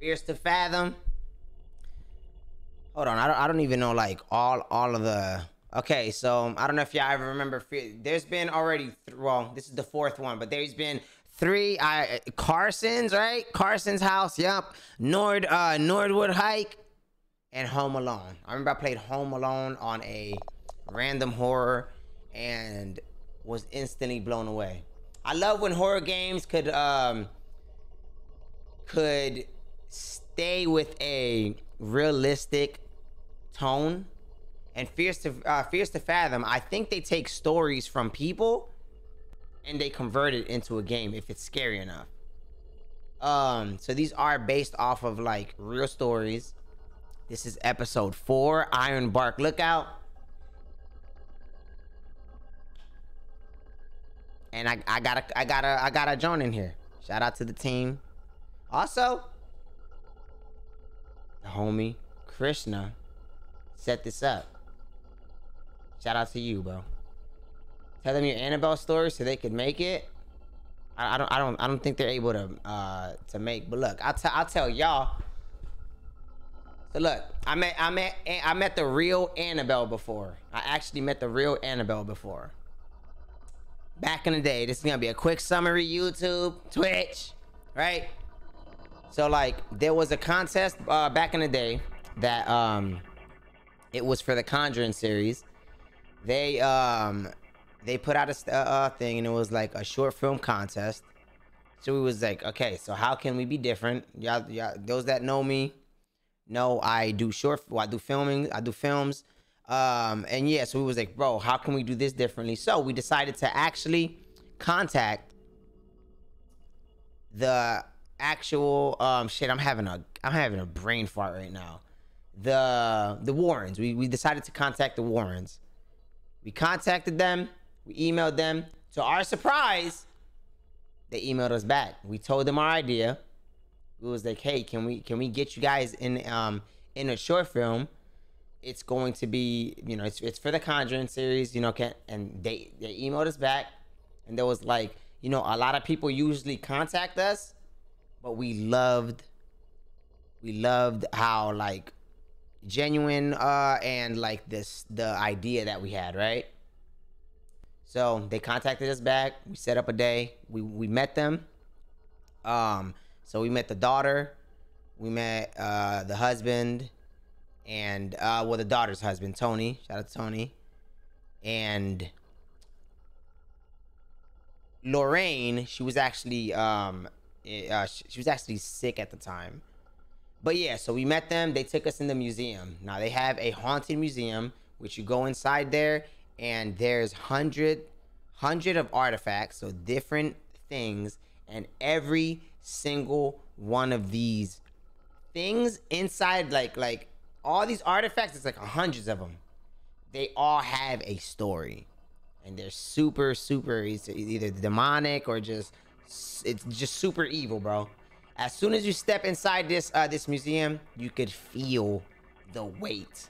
Fears to Fathom. Hold on, I don't, I don't even know like all all of the. Okay, so I don't know if y'all ever remember. There's been already th- well, this is the fourth one, but there's been three. I Carson's right, Carson's house. Yep, Nord uh Norwood Hike and Home Alone. I remember I played Home Alone on a random horror and was instantly blown away. I love when horror games could um could stay with a realistic tone and fears to uh, fears to fathom. I think they take stories from people and they convert it into a game if it's scary enough. Um so these are based off of like real stories. This is episode four Ironbark. Lookout and i i gotta i gotta i gotta join in here. Shout out to the team. Also homie krishna set this up. Shout out to you, bro. Tell them your Annabelle story so they could make it. I, I don't I don't I don't think they're able to uh to make but look, I'll tell I'll tell y'all. So look, I met I met I met the real Annabelle before. I actually met the real Annabelle before. Back in the day, this is gonna be a quick summary YouTube, Twitch, right? So like there was a contest uh, back in the day that um it was for the Conjuring series. They um they put out a uh, thing and it was like a short film contest. So we was like, okay, so how can we be different? Y'all, y'all those that know me know I do short. Well, I do filming. I do films. Um, and yeah, so we was like, bro, how can we do this differently? So we decided to actually contact the actual um shit. I'm having a I'm having a brain fart right now the the Warrens. We we decided to contact the Warrens. We contacted them. We emailed them. To our surprise, they emailed us back. We told them our idea. It was like, hey, can we can we get you guys in um in a short film? It's going to be, you know, it's it's for the Conjuring series, you know, can and they they emailed us back, and there was like, you know, a lot of people usually contact us, but we loved we loved how like genuine uh and like this the idea that we had right? So they contacted us back. We set up a day. We we met them. Um so we met the daughter. We met uh the husband and uh well the daughter's husband tony. Shout out to tony. And lorraine she was actually um uh, she was actually sick at the time but yeah, so we met them. They took us in the museum. Now they have a haunted museum, which you go inside there, and there's hundred hundred of artifacts, so different things, and every single one of these things inside, like like all these artifacts, it's like hundreds of them. They all have a story, and they're super super either demonic or just it's just super evil, bro. As soon as you step inside this uh, this museum, you could feel the weight.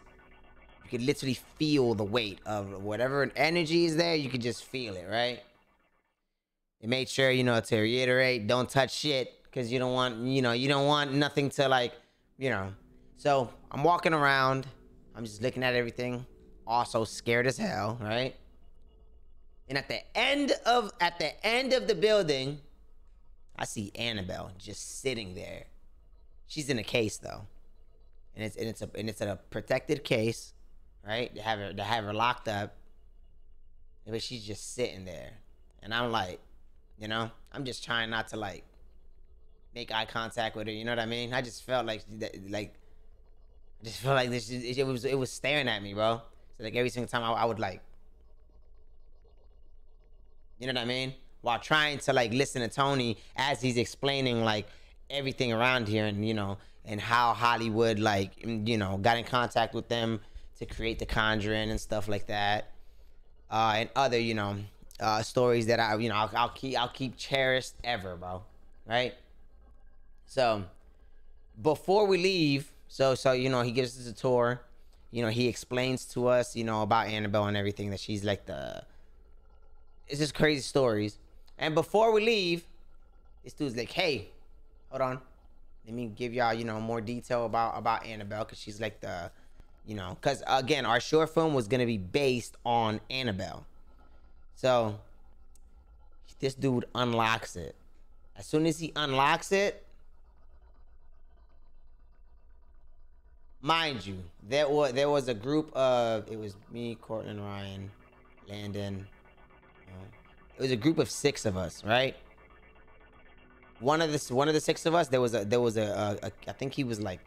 You could literally feel the weight of whatever energy is there. You could just feel it, right? They made sure, you know, to reiterate, don't touch shit because you don't want, you know, you don't want nothing to like, you know. So I'm walking around. I'm just looking at everything. Also scared as hell, right? And at the end of at the end of the building, I see Annabelle just sitting there. She's in a case though, and it's and it's a and it's a protected case, right? To have her they have her locked up, but she's just sitting there, and I'm like, you know, I'm just trying not to like make eye contact with her. You know what I mean? I just felt like like I just felt like this it was it was staring at me, bro. So like every single time I, I would like, you know what I mean? While trying to like listen to Tony as he's explaining like everything around here and you know and how Hollywood like you know got in contact with them to create the Conjuring and stuff like that, uh, and other you know uh, stories that I you know I'll, I'll keep I'll keep cherished ever, bro. Right. So before we leave, so so you know he gives us a tour. You know he explains to us you know about Annabelle and everything that she's like the. It's just crazy stories and before we leave, this dude's like, hey, hold on. let me give y'all, you know, more detail about about Annabelle because she's like the, you know, because again, our short film was gonna be based on Annabelle. So this dude unlocks it. As soon as he unlocks it, mind you, there was there was a group of it was me, Cortland, Ryan, Landon. It was a group of six of us, right? One of the one of the six of us, there was a there was a, a, a I think he was like,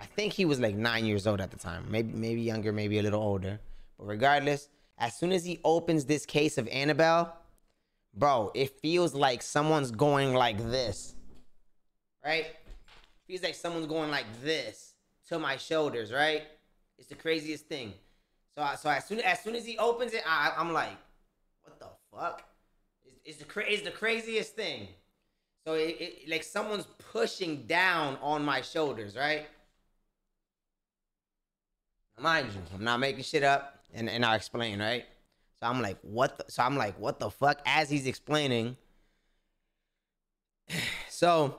I think he was like nine years old at the time, maybe maybe younger, maybe a little older. But regardless, as soon as he opens this case of Annabelle, bro, it feels like someone's going like this, right? Feels like someone's going like this to my shoulders, right? It's the craziest thing. So, I, so as soon as soon as he opens it, I, I'm like, what the fuck? It's the cra- it's the craziest thing. So it, it like someone's pushing down on my shoulders, right? Mind you, I'm not making shit up, and, and I'll explain, right? So I'm like, what? The, so I'm like, what the fuck? As he's explaining, so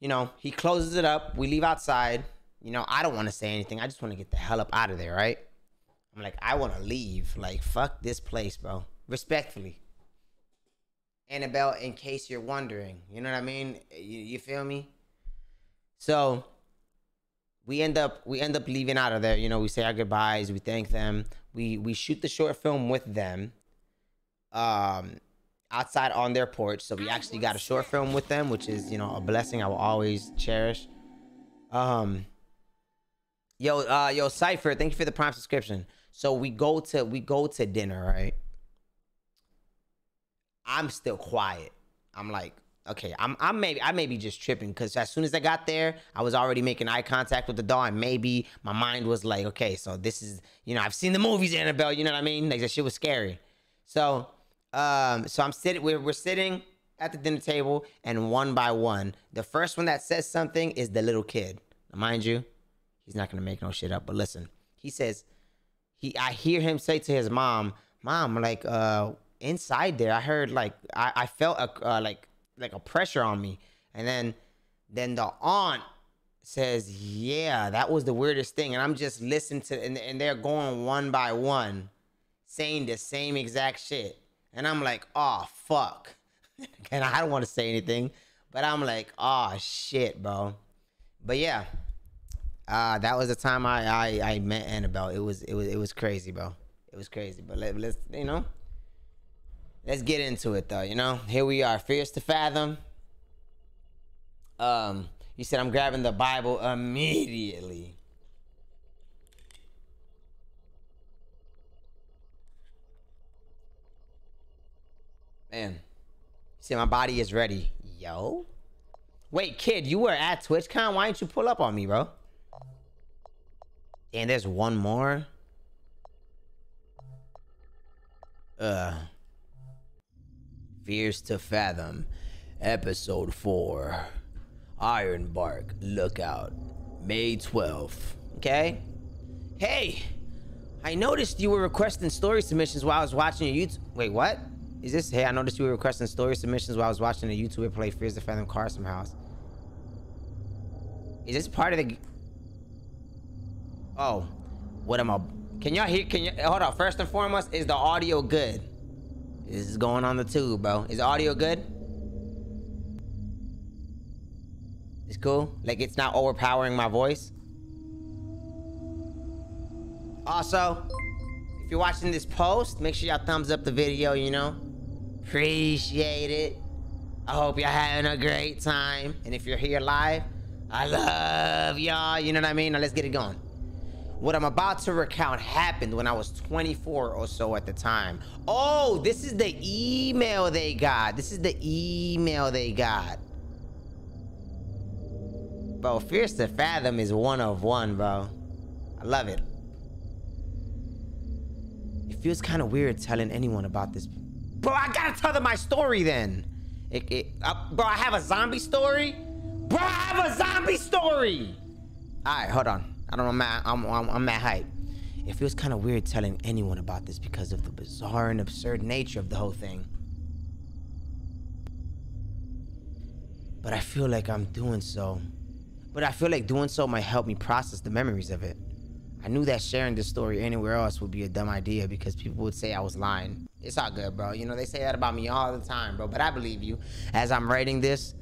you know, he closes it up. We leave outside. You know, I don't want to say anything. I just want to get the hell up out of there, right? I'm like, I want to leave. Like, fuck this place, bro. Respectfully. Annabelle, in case you're wondering. You know what I mean? You, you feel me? So we end up we end up leaving out of there. You know, we say our goodbyes, we thank them. We we shoot the short film with them. Um outside on their porch. So we actually got a short film with them, which is, you know, a blessing I will always cherish. Um Yo, uh yo, Cypher, thank you for the prime subscription. So we go to we go to dinner, right? I'm still quiet. I'm like, okay, I'm I'm maybe I may be just tripping because as soon as I got there, I was already making eye contact with the doll, and maybe my mind was like, okay, so this is you know I've seen the movies Annabelle, you know what I mean? Like that shit was scary. So um, so I'm sitting we're we're sitting at the dinner table, and one by one, the first one that says something is the little kid. Mind you, he's not gonna make no shit up. But listen, he says he I hear him say to his mom, "Mom, like uh." Inside there, I heard like I, I felt a uh, like like a pressure on me, and then then the aunt says, "Yeah, that was the weirdest thing," and I'm just listening to and, and they're going one by one, saying the same exact shit, and I'm like, "Oh fuck," and I don't want to say anything, but I'm like, "Oh shit, bro," but yeah. Uh, that was the time I, I, I met Annabelle. It was it was it was crazy, bro. It was crazy. But let, let's you know, let's get into it though. You know, here we are, fears to fathom. Um, you said I'm grabbing the Bible immediately. Man, see, my body is ready. Yo. Wait, kid, you were at TwitchCon? Why didn't you pull up on me, bro? And there's one more. Uh. Fears to Fathom, Episode 4. Ironbark Lookout, May 12th. Okay? Hey! I noticed you were requesting story submissions while I was watching your YouTube. Wait, what? Is this? Hey, I noticed you were requesting story submissions while I was watching a YouTuber play Fears to Fathom Carson House. Is this part of the. Oh. What am I. Can y'all hear? Can you. Hold on. First and foremost, is the audio good? This is going on the tube, bro. Is audio good? It's cool? Like it's not overpowering my voice? Also, if you're watching this post, make sure y'all thumbs up the video, you know? Appreciate it. I hope y'all having a great time. And if you're here live, I love y'all. You know what I mean? Now let's get it going. What I'm about to recount happened when I was 24 or so at the time. Oh, this is the email they got. This is the email they got. Bro, Fears to Fathom is one of one, bro. I love it. It feels kind of weird telling anyone about this. Bro, I gotta tell them my story then. It, it, uh, bro, I have a zombie story? Bro, I have a zombie story! Alright, hold on. I don't know, I'm at, I'm, I'm, I'm at hype. It feels kind of weird telling anyone about this because of the bizarre and absurd nature of the whole thing. But I feel like I'm doing so but I feel like doing so might help me process the memories of it. I knew that sharing this story anywhere else would be a dumb idea because people would say I was lying. It's all good, bro. You know, they say that about me all the time, bro, but I believe you. As I'm writing this,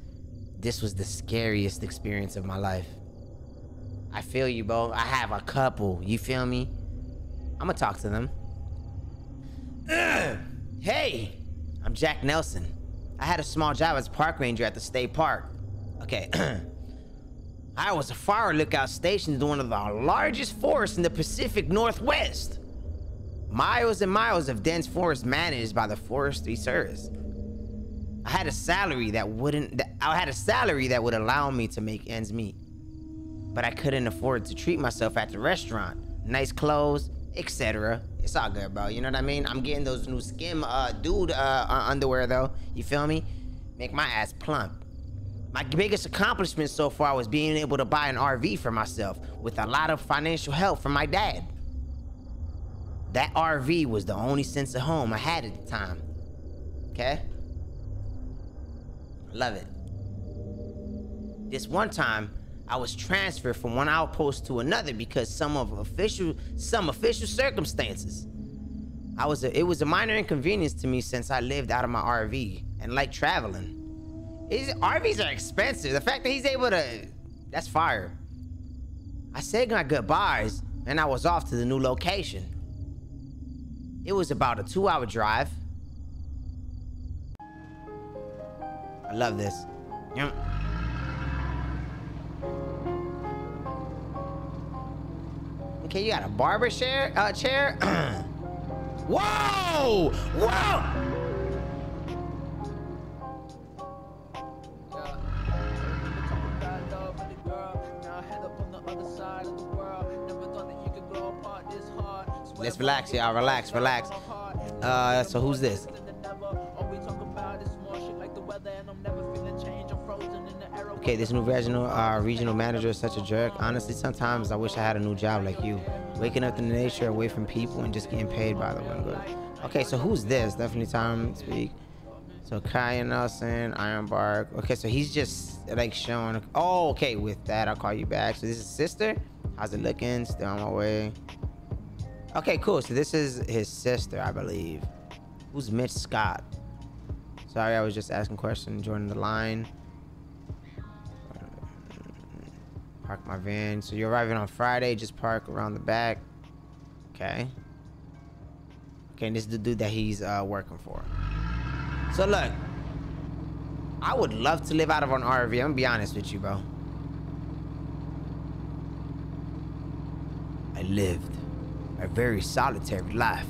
this was the scariest experience of my life. I feel you, bro. I have a couple. You feel me? I'm gonna talk to them. hey, I'm Jack Nelson. I had a small job as park ranger at the state park. Okay. I was a fire lookout stationed in one of the largest forests in the Pacific Northwest. Miles and miles of dense forest managed by the Forestry Service. I had a salary that wouldn't I had a salary that would allow me to make ends meet. But I couldn't afford to treat myself at the restaurant. Nice clothes, etc. It's all good, bro. You know what I mean? I'm getting those new skim uh dude uh underwear though. You feel me? Make my ass plump. My biggest accomplishment so far was being able to buy an RV for myself with a lot of financial help from my dad. That RV was the only sense of home I had at the time. Okay? Love it. This one time, I was transferred from one outpost to another because some of official some official circumstances. I was a, it was a minor inconvenience to me since I lived out of my RV and like traveling. His RVs are expensive. The fact that he's able to, that's fire. I said my goodbyes and I was off to the new location. It was about a two hour drive. I love this. Yep. Okay, you got a barber chair? Uh, chair? Whoa! Whoa! Let's relax, y'all. Relax, relax. Uh, so who's this? Okay, this new regional uh, regional manager is such a jerk. Honestly, sometimes I wish I had a new job like you. Waking up in nature, away from people, and just getting paid by the one good. Okay, so who's this? Definitely time to speak. So Kaya Nelson, Ironbark. Okay, so he's just like showing. Oh, okay. With that, I'll call you back. So this is sister. How's it looking? Still on my way. Okay, cool. So this is his sister, I believe. Who's Mitch Scott? Sorry, I was just asking questions, joining the line. Park my van. So you're arriving on Friday, just park around the back. Okay. Okay, this is the dude that he's uh, working for. So look, I would love to live out of an RV. I'm gonna be honest with you, bro. I lived a very solitary life.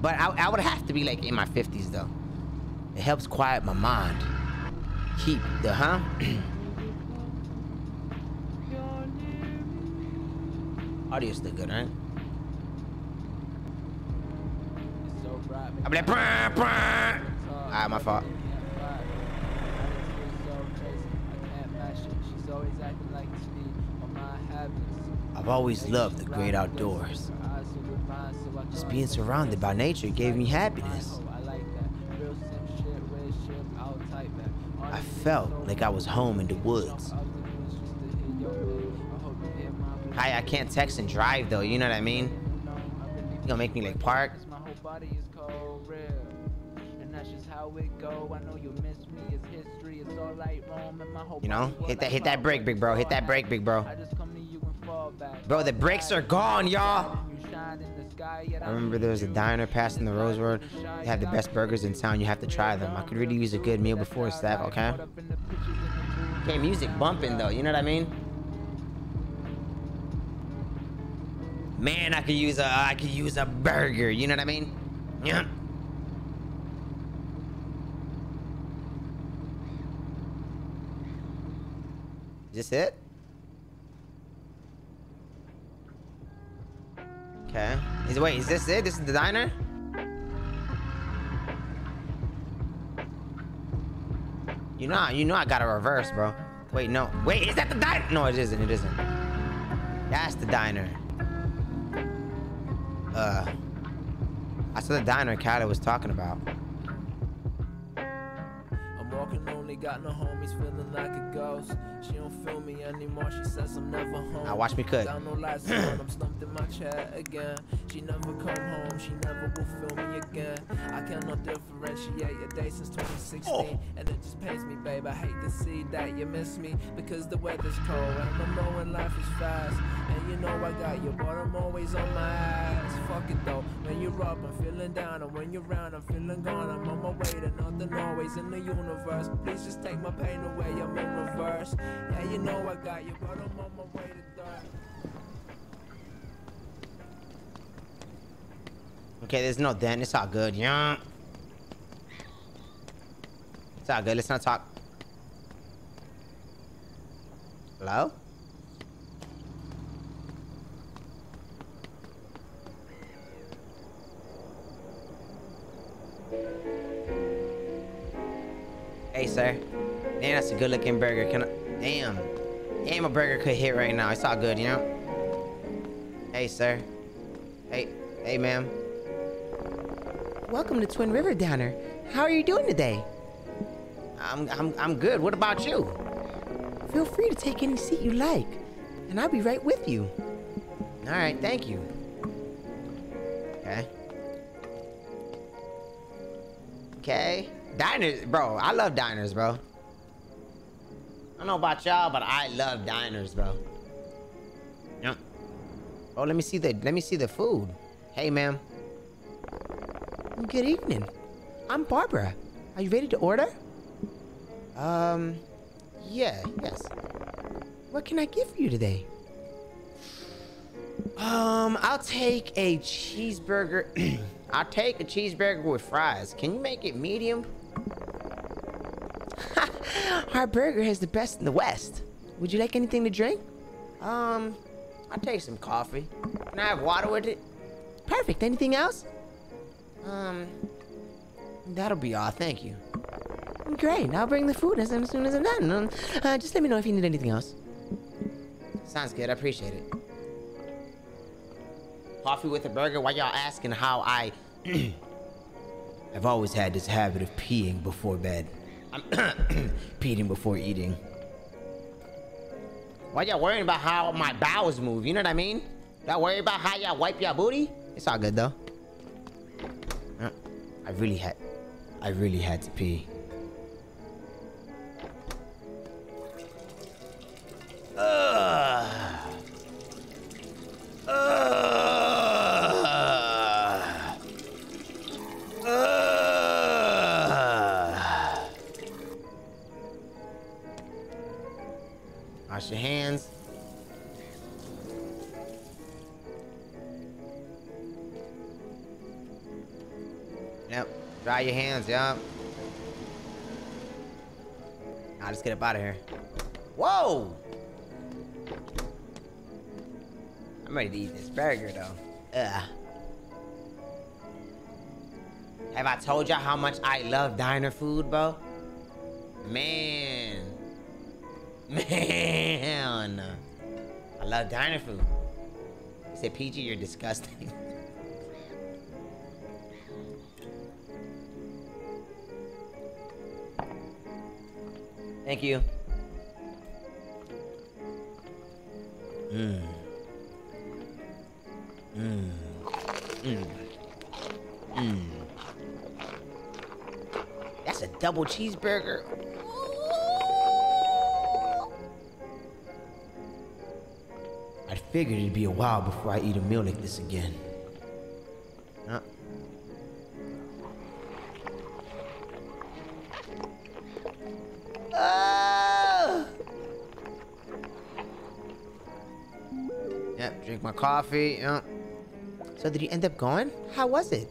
But I, I would have to be like in my 50s though. It helps quiet my mind. Keep the, huh? Audio's still good, right? I'm like, brah, brah. Alright, my fault. I've always loved the great outdoors. Just being surrounded by nature gave me happiness. I felt like I was home in the woods. Hi, I can't text and drive though, you know what I mean? You gonna make me like park? You know, hit that hit that brake, big bro. Hit that brake, big bro. Bro, the brakes are gone, y'all. I remember there was a diner passing the Rose Road. They have the best burgers in town. You have to try them. I could really use a good meal before staff, okay? Okay, music bumping though, you know what I mean? Man, I could use a I could use a burger, you know what I mean? Yeah. Is this it? Okay. Is wait, is this it? This is the diner? You know, you know I got to reverse, bro. Wait, no. Wait, is that the diner? No, it isn't. It isn't. That's the diner. Uh, I saw the diner Kylie was talking about. walking lonely, got no homies, feeling like a ghost. She don't feel me anymore, she says I'm never home. Now watch me cut. Got no on, I'm stumped in my chair again. She never come home, she never will feel me again. I cannot differentiate a day since 2016, Oh. and it just pains me, babe. I hate to see that you miss me because the weather's cold, and I'm knowing life is fast. And you know I got you, but I'm always on my ass. Fuck it though, when you're up, I'm feeling down, and when you're around, I'm feeling gone. I'm on my way to nothing, always in the universe. Please just take my pain away, I'm in reverse. Yeah, you know I got you, but I'm on my way to dirt. Okay, there's no dent. It's all good. Yeah. It's all good. Let's not talk. Hello? Hey, sir. Damn, that's a good looking burger. Can I? Damn. Damn, a burger could hit right now. It's all good, you know? Hey, sir. Hey, hey, ma'am. Welcome to Twin River Downer. How are you doing today? I'm, I'm, I'm good. What about you? Feel free to take any seat you like, and I'll be right with you. All right, thank you. Okay. Okay. Diners, bro. I love diners, bro. Don't know about y'all, but I love diners, bro. Yep. Oh, let me see the let me see the food. Hey, ma'am. Good evening. I'm Barbara. Are you ready to order? Um, yeah, yes. What can I give you today? Um, I'll take a cheeseburger. I'll take a cheeseburger with fries. Can you make it medium? Our burger has the best in the West. Would you like anything to drink? Um, I'll take some coffee. Can I have water with it? Perfect. Anything else? Um, that'll be all. Thank you. Great. I'll bring the food as, soon as I'm done. Um, uh, just let me know if you need anything else. Sounds good. I appreciate it. Coffee with a burger? Why y'all asking how I... I've always had this habit of peeing before bed. I'm peeing before eating. Why y'all worrying about how my bowels move? You know what I mean? Y'all worry about how y'all wipe your booty? It's all good though. I really had, I really had to pee. Ugh. Ugh. Wash your hands. Yep. Dry your hands, yep. Now let's get up out of here. Whoa! I'm ready to eat this burger though. Ugh. Have I told y'all how much I love diner food, bro? Man. Man. I love diner food. He said, PG, you're disgusting. Thank you. Mmm. Mmm. Mmm. Mmm. That's a double cheeseburger. I figured it'd be a while before I eat a meal like this again. Huh? Ah! Yep, drink my coffee. Yep. So did you end up going? How was it?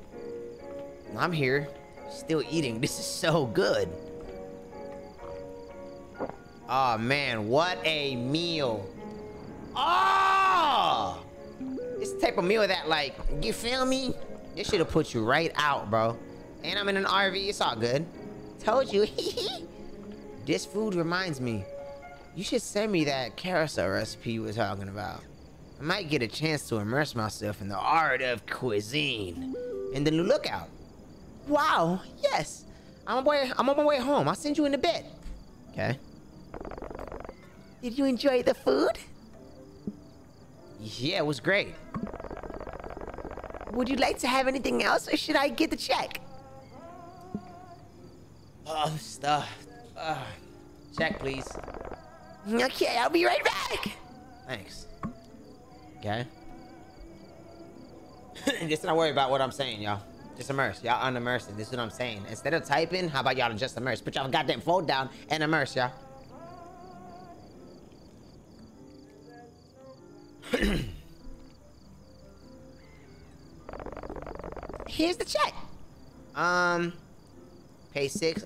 I'm here, still eating. This is so good. Oh man, what a meal. Oh! This type of meal that like, you feel me? This should have put you right out, bro. And I'm in an RV, it's all good. Told you. this food reminds me. You should send me that carousel recipe you were talking about. I might get a chance to immerse myself in the art of cuisine. In the new lookout. Wow, yes. I'm on way. I'm on my way home. I'll send you in a bit. Okay. Did you enjoy the food? Yeah, it was great. Would you like to have anything else, or should I get the check? Oh, stuff. Uh, check, please. Okay, I'll be right back. Thanks. Okay. just not worry about what I'm saying, y'all. Just immerse. Y'all unimmerse it. This is what I'm saying. Instead of typing, how about y'all just immerse? Put y'all goddamn phone down and immerse, y'all. Here's the check. Um, pay six.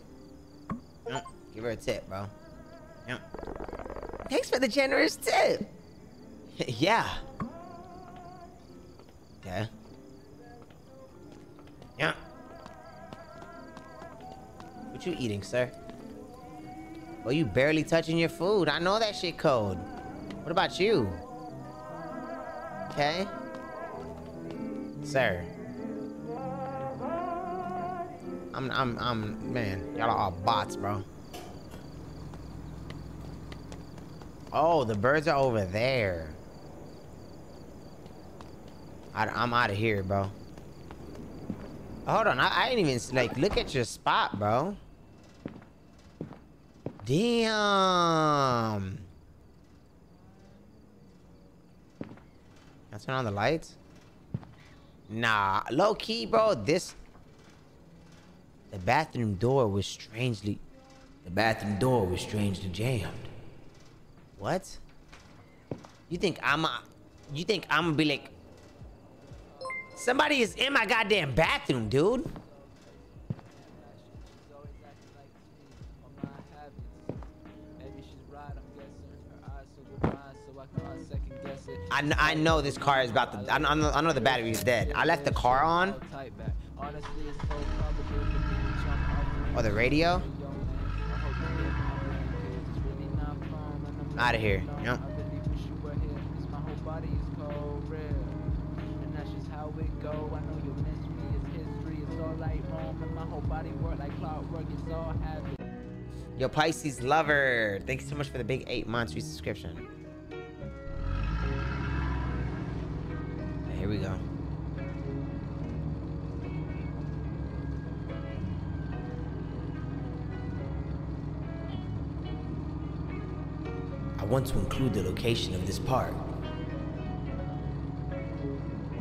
No, give her a tip, bro. Yeah. Thanks for the generous tip. yeah. Okay. Yeah. What you eating, sir? Well, you barely touching your food. I know that shit cold. What about you? Okay. Sir. I'm, I'm, I'm, man, y'all are all bots, bro. Oh, the birds are over there. I, I'm out of here, bro. Hold on, I, I didn't even, like, look at your spot, bro. Damn. I turn on the lights? Nah, low key, bro, this... The bathroom door was strangely... The bathroom door was strangely jammed. What? You think I'm a... You think I'm gonna be like... Somebody is in my goddamn bathroom, dude. I, I know this car is about to. I know, I know the battery is dead. I left the car on. Or the radio. Out of here. Yep. Yo, Pisces lover. thank you so much for the big eight months subscription. Here we go. I want to include the location of this park.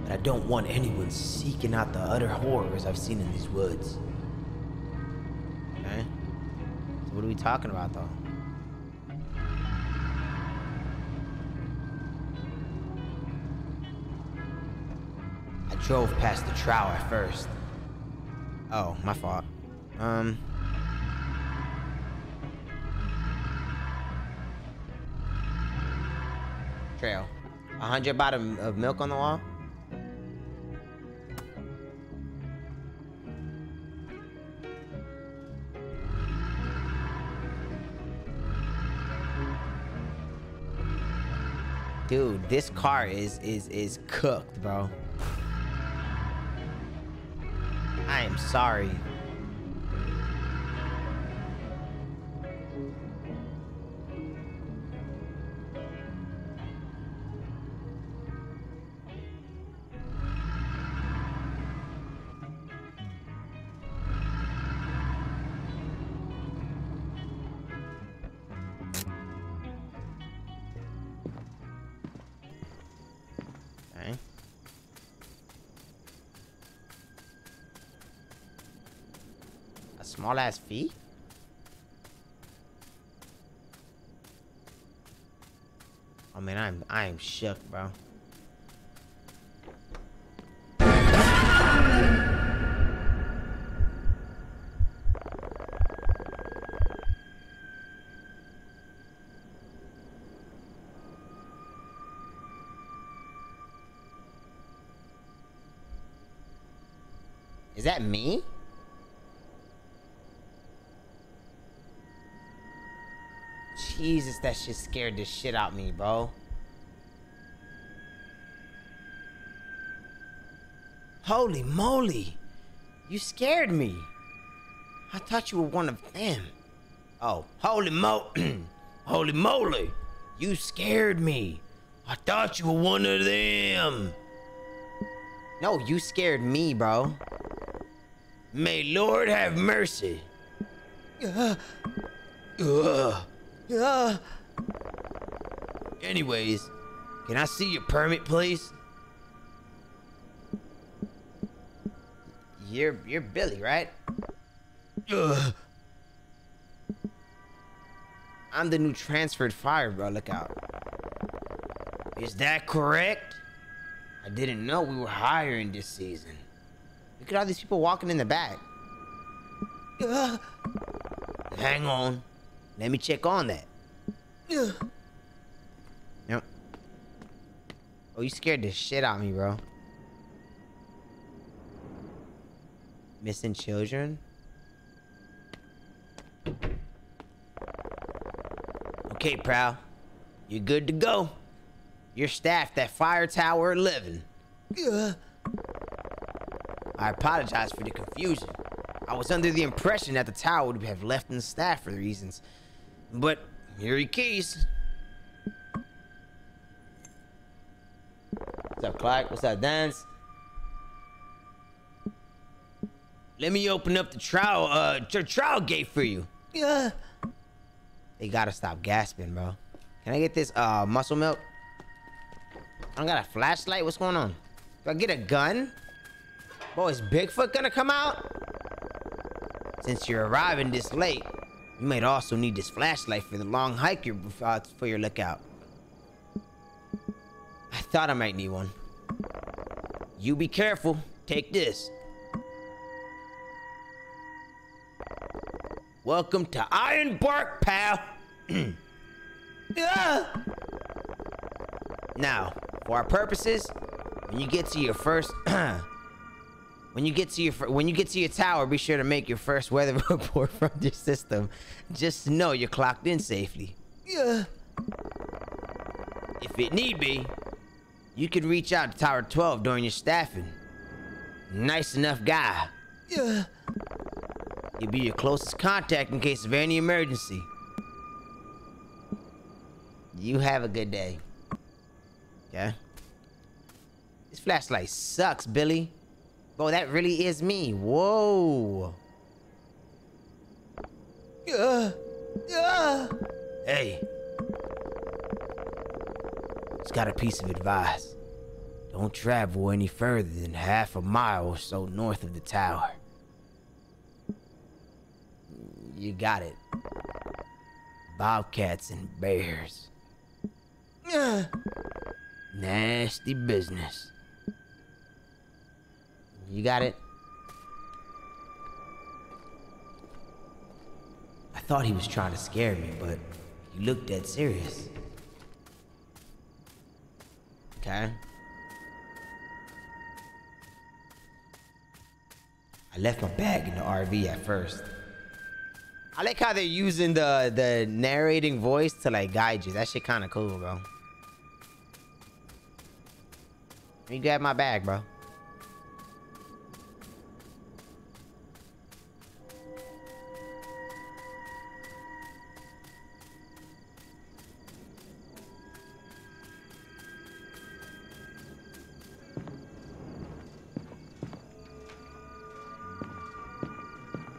But I don't want anyone seeking out the utter horrors I've seen in these woods. Okay? So what are we talking about though? Drove past the trough at first. Oh, my fault. Um... Trail. A hundred bottom of milk on the wall? Dude, this car is is is cooked, bro. I am sorry. Small ass fee? Oh man, I'm I'm shook, bro. Is that me? Jesus, that shit scared the shit out me, bro. Holy moly. You scared me. I thought you were one of them. Oh, holy mo, holy moly! You scared me. I thought you were one of them. No, you scared me, bro. May Lord have mercy. Uh, uh, uh. Anyways, can I see your permit, please? You're you're Billy, right? Ugh. I'm the new transferred fire, bro. Look out. Is that correct? I didn't know we were hiring this season. Look at all these people walking in the back. Ugh. Hang on. Let me check on that. Ugh. Yep. Oh, you scared the shit out of me, bro. Missing children? Okay, pal. You're good to go. You're staffed at Fire Tower 11. Ugh. I apologize for the confusion. I was under the impression that the tower would have left in the staff for the reasons. But here he keys. What's up, Clark? What's up, Dance? Let me open up the trial, uh, trial gate for you. Yeah. They gotta stop gasping, bro. Can I get this, uh, muscle milk? I don't got a flashlight. What's going on? Do I get a gun? Boy, is Bigfoot gonna come out? Since you're arriving this late, you might also need this flashlight for the long hike you're, uh, for your lookout. I thought I might need one. You be careful. Take this. Welcome to Ironbark, pal. ah! Now, for our purposes, when you get to your first, when you get to your when you get to your tower, be sure to make your first weather report from your system, just know you're clocked in safely. Yeah. If it need be, you can reach out to Tower 12 during your staffing. Nice enough guy. Yeah. He'll be your closest contact in case of any emergency. You have a good day. Okay? This flashlight sucks, Billy. Bro, that really is me. Whoa. Uh, uh. Hey. It's got a piece of advice. Don't travel any further than half a mile or so north of the tower. You got it. Bobcats and bears. Nasty business. You got it? I thought he was trying to scare me, but he looked dead serious. Okay. I left my bag in the RV at first. I like how they're using the the narrating voice to like guide you. That shit kind of cool, bro. Let me grab my bag, bro.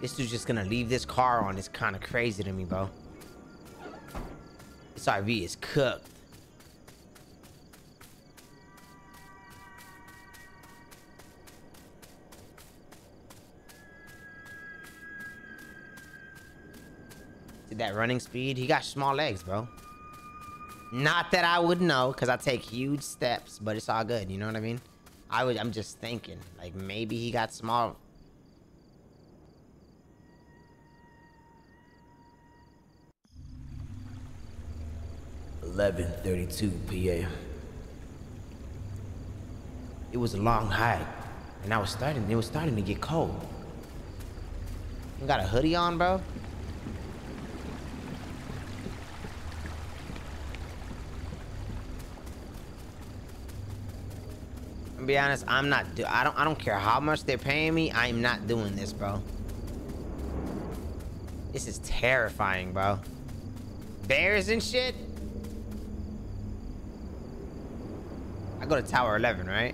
This dude's just gonna leave this car on. It's kind of crazy to me, bro. This RV is cooked. Did that running speed? He got small legs, bro. Not that I would know, because I take huge steps, but it's all good, you know what I mean? I would I'm just thinking, like maybe he got small 11:32 p.m. It was a long hike, and I was starting. It was starting to get cold. You got a hoodie on, bro? To be honest, I'm not. Do I don't. I don't care how much they're paying me. I'm not doing this, bro. This is terrifying, bro. Bears and shit? I go to Tower 11, right?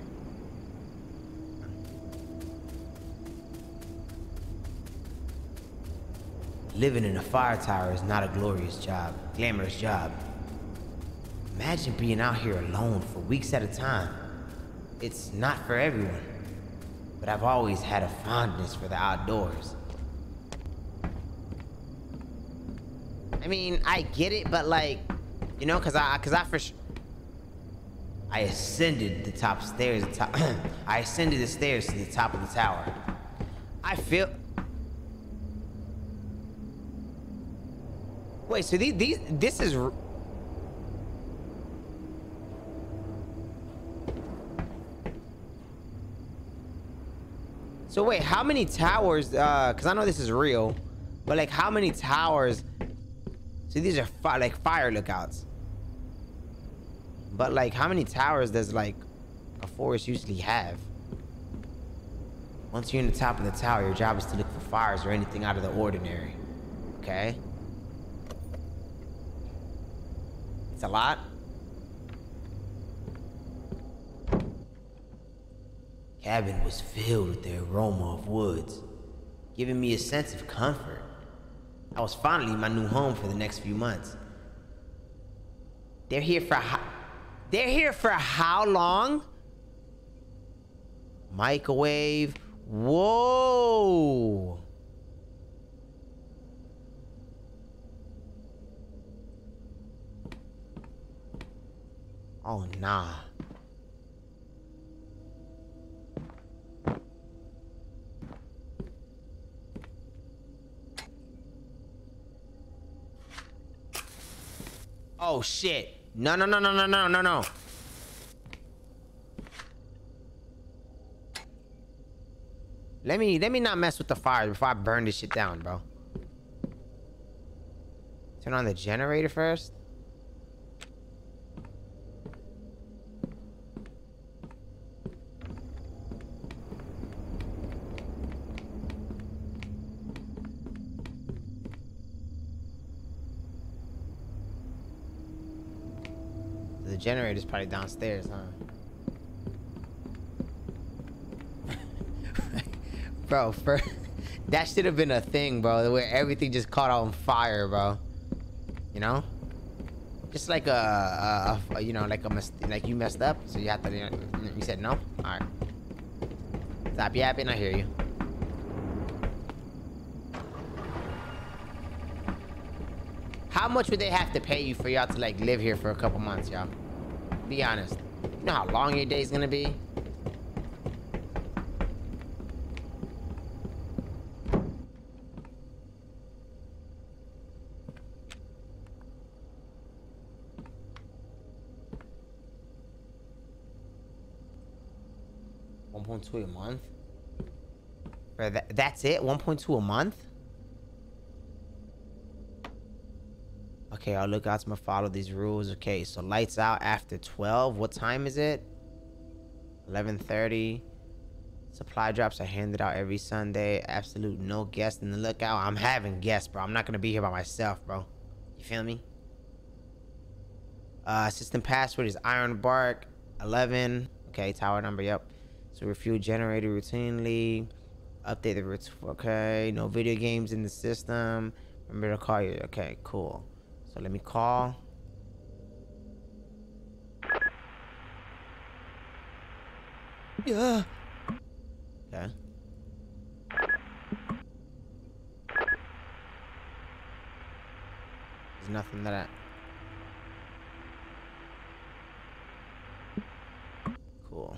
Living in a fire tower is not a glorious job, glamorous job. Imagine being out here alone for weeks at a time. It's not for everyone, but I've always had a fondness for the outdoors. I mean, I get it, but like, you know, cause I, cause I for sure, I ascended the top stairs. I ascended the stairs to the top of the tower. I feel. Wait, so these, these this is. So wait, how many towers? Uh, cause I know this is real, but like, how many towers? So these are fi like fire lookouts. But like, how many towers does like a forest usually have? Once you're in the top of the tower, your job is to look for fires or anything out of the ordinary. Okay? It's a lot. Cabin was filled with the aroma of woods, giving me a sense of comfort. I was finally my new home for the next few months. They're here for how, they're here for how long? Microwave. Whoa. Oh, nah. Oh shit. No, no, no, no, no, no, no, no. Let me let me not mess with the fire before I burn this shit down, bro. Turn on the generator first. The generator's probably downstairs, huh? bro, for, that should have been a thing, bro, where everything just caught on fire, bro. You know? Just like a, a, a you know, like a like you messed up, so you have to. You, know, you said no. All right. Stop yapping. I hear you. How much would they have to pay you for y'all to like live here for a couple months, y'all? Be honest. You know how long your day's gonna be? One point two a month. That, that's it. One point two a month. Okay, I'll look out to follow these rules. Okay, so lights out after 12. What time is it? 11.30. Supply drops are handed out every Sunday. Absolute no guests in the lookout. I'm having guests, bro. I'm not going to be here by myself, bro. You feel me? Uh, system password is Ironbark 11. Okay, tower number, yep. So refuel generator routinely. Update the. Okay, no video games in the system. Remember to call you. Okay, cool. So let me call. Yeah. Okay. There's nothing that I... Cool.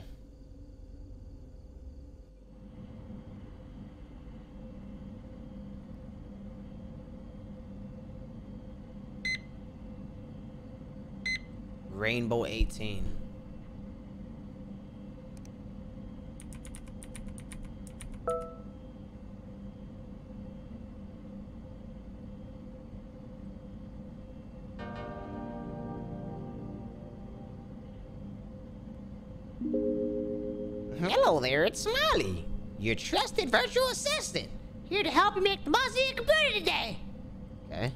Rainbow 18. Hello there, it's Smiley, your trusted virtual assistant. Here to help you make the most of your computer today. Okay.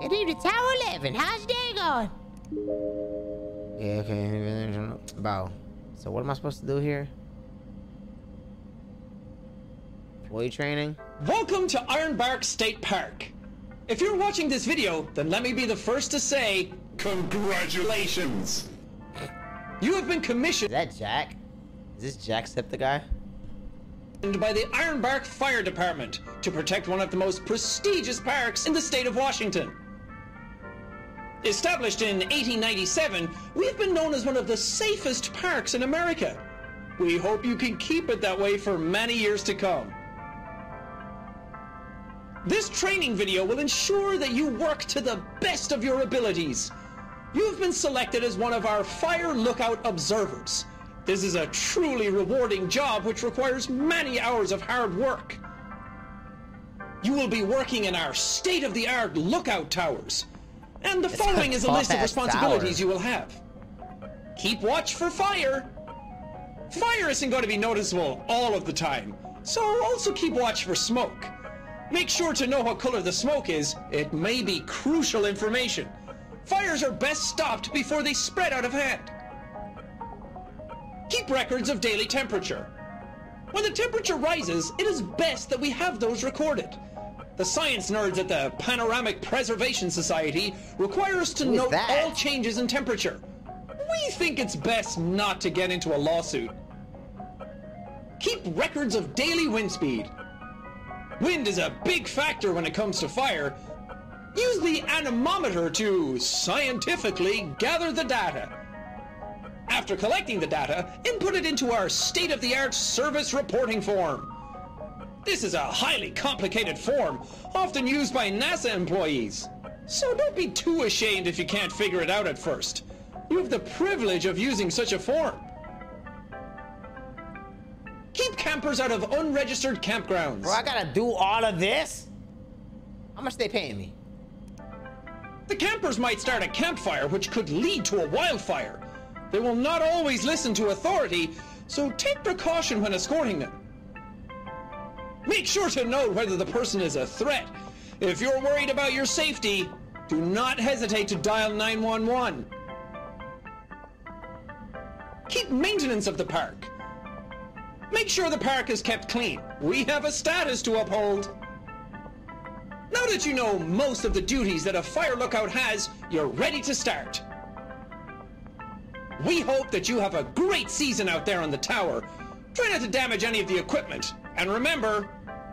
Good evening, Tower 11. How's your day going? Yeah, okay. Bro. So what am I supposed to do here? Employee training? Welcome to Ironbark State Park. If you're watching this video, then let me be the first to say, Congratulations! you have been commissioned- Is that Jack? Is this Jacksepticeye? guy? by the Ironbark Fire Department to protect one of the most prestigious parks in the state of Washington. Established in 1897, we've been known as one of the safest parks in America. We hope you can keep it that way for many years to come. This training video will ensure that you work to the best of your abilities. You've been selected as one of our fire lookout observers. This is a truly rewarding job which requires many hours of hard work. You will be working in our state-of-the-art lookout towers. And the following is a list of responsibilities you will have. Keep watch for fire. Fire isn't going to be noticeable all of the time, so also keep watch for smoke. Make sure to know what color the smoke is. It may be crucial information. Fires are best stopped before they spread out of hand. Keep records of daily temperature. When the temperature rises, it is best that we have those recorded. The science nerds at the Panoramic Preservation Society require us to Who note that? all changes in temperature. We think it's best not to get into a lawsuit. Keep records of daily wind speed. Wind is a big factor when it comes to fire. Use the anemometer to scientifically gather the data. After collecting the data, input it into our state-of-the-art service reporting form. This is a highly complicated form, often used by NASA employees. So don't be too ashamed if you can't figure it out at first. You have the privilege of using such a form. Keep campers out of unregistered campgrounds. Bro, I gotta do all of this? How much they paying me? The campers might start a campfire which could lead to a wildfire. They will not always listen to authority, so take precaution when escorting them. Make sure to note whether the person is a threat. If you're worried about your safety, do not hesitate to dial 911. Keep maintenance of the park. Make sure the park is kept clean. We have a status to uphold. Now that you know most of the duties that a fire lookout has, you're ready to start. We hope that you have a great season out there on the tower. Try not to damage any of the equipment. And remember,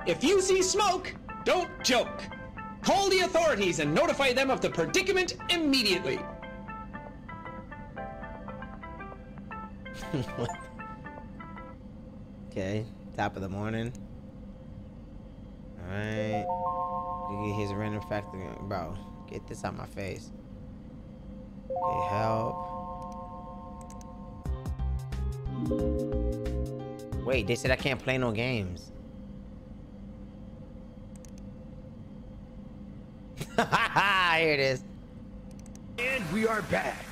if you see smoke, don't joke. Call the authorities and notify them of the predicament immediately. Okay, top of the morning. Alright. Here's a random fact. Bro, get this out my face. Okay, help. Wait, they said I can't play no games. Here it is. And we are back.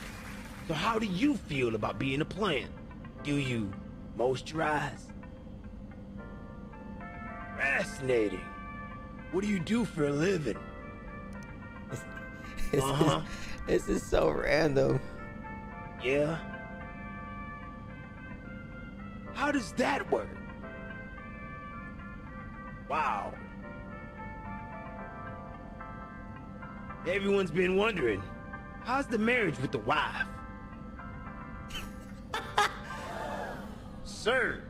So how do you feel about being a plant? Do you moisturize? Fascinating. What do you do for a living? This, Uh-huh. is, this is so random. Yeah? How does that work? Wow. Everyone's been wondering, how's the marriage with the wife? Sir,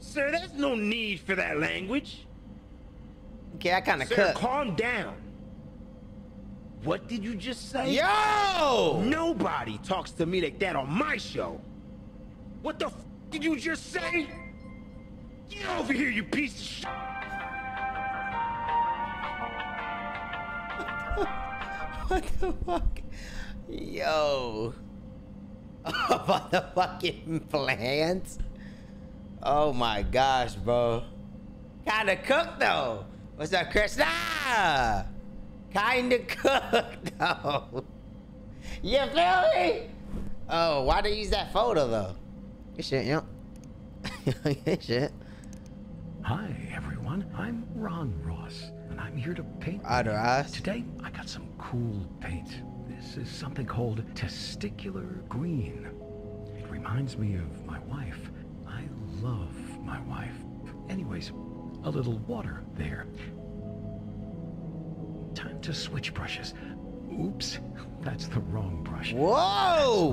sir, there's no need for that language. Okay, I kind of Sir, cook. calm down. What did you just say? Yo! Nobody talks to me like that on my show. What the f did you just say? Get over here, you piece of shit. What the fuck? Yo. About the fucking plants? Oh my gosh, bro. Kinda cooked though. What's up, Chris? Nah! Kinda cooked though. You feel me? Oh, why they use that photo though? Shit, yep. Shit. Hi, everyone. I'm Ron Ross. And I'm here to paint. Of eyes. Today, I got some cool paint. This is something called testicular green. It reminds me of my wife. I love my wife. Anyways, a little water there. Time to switch brushes. Oops, that's the wrong brush. Whoa!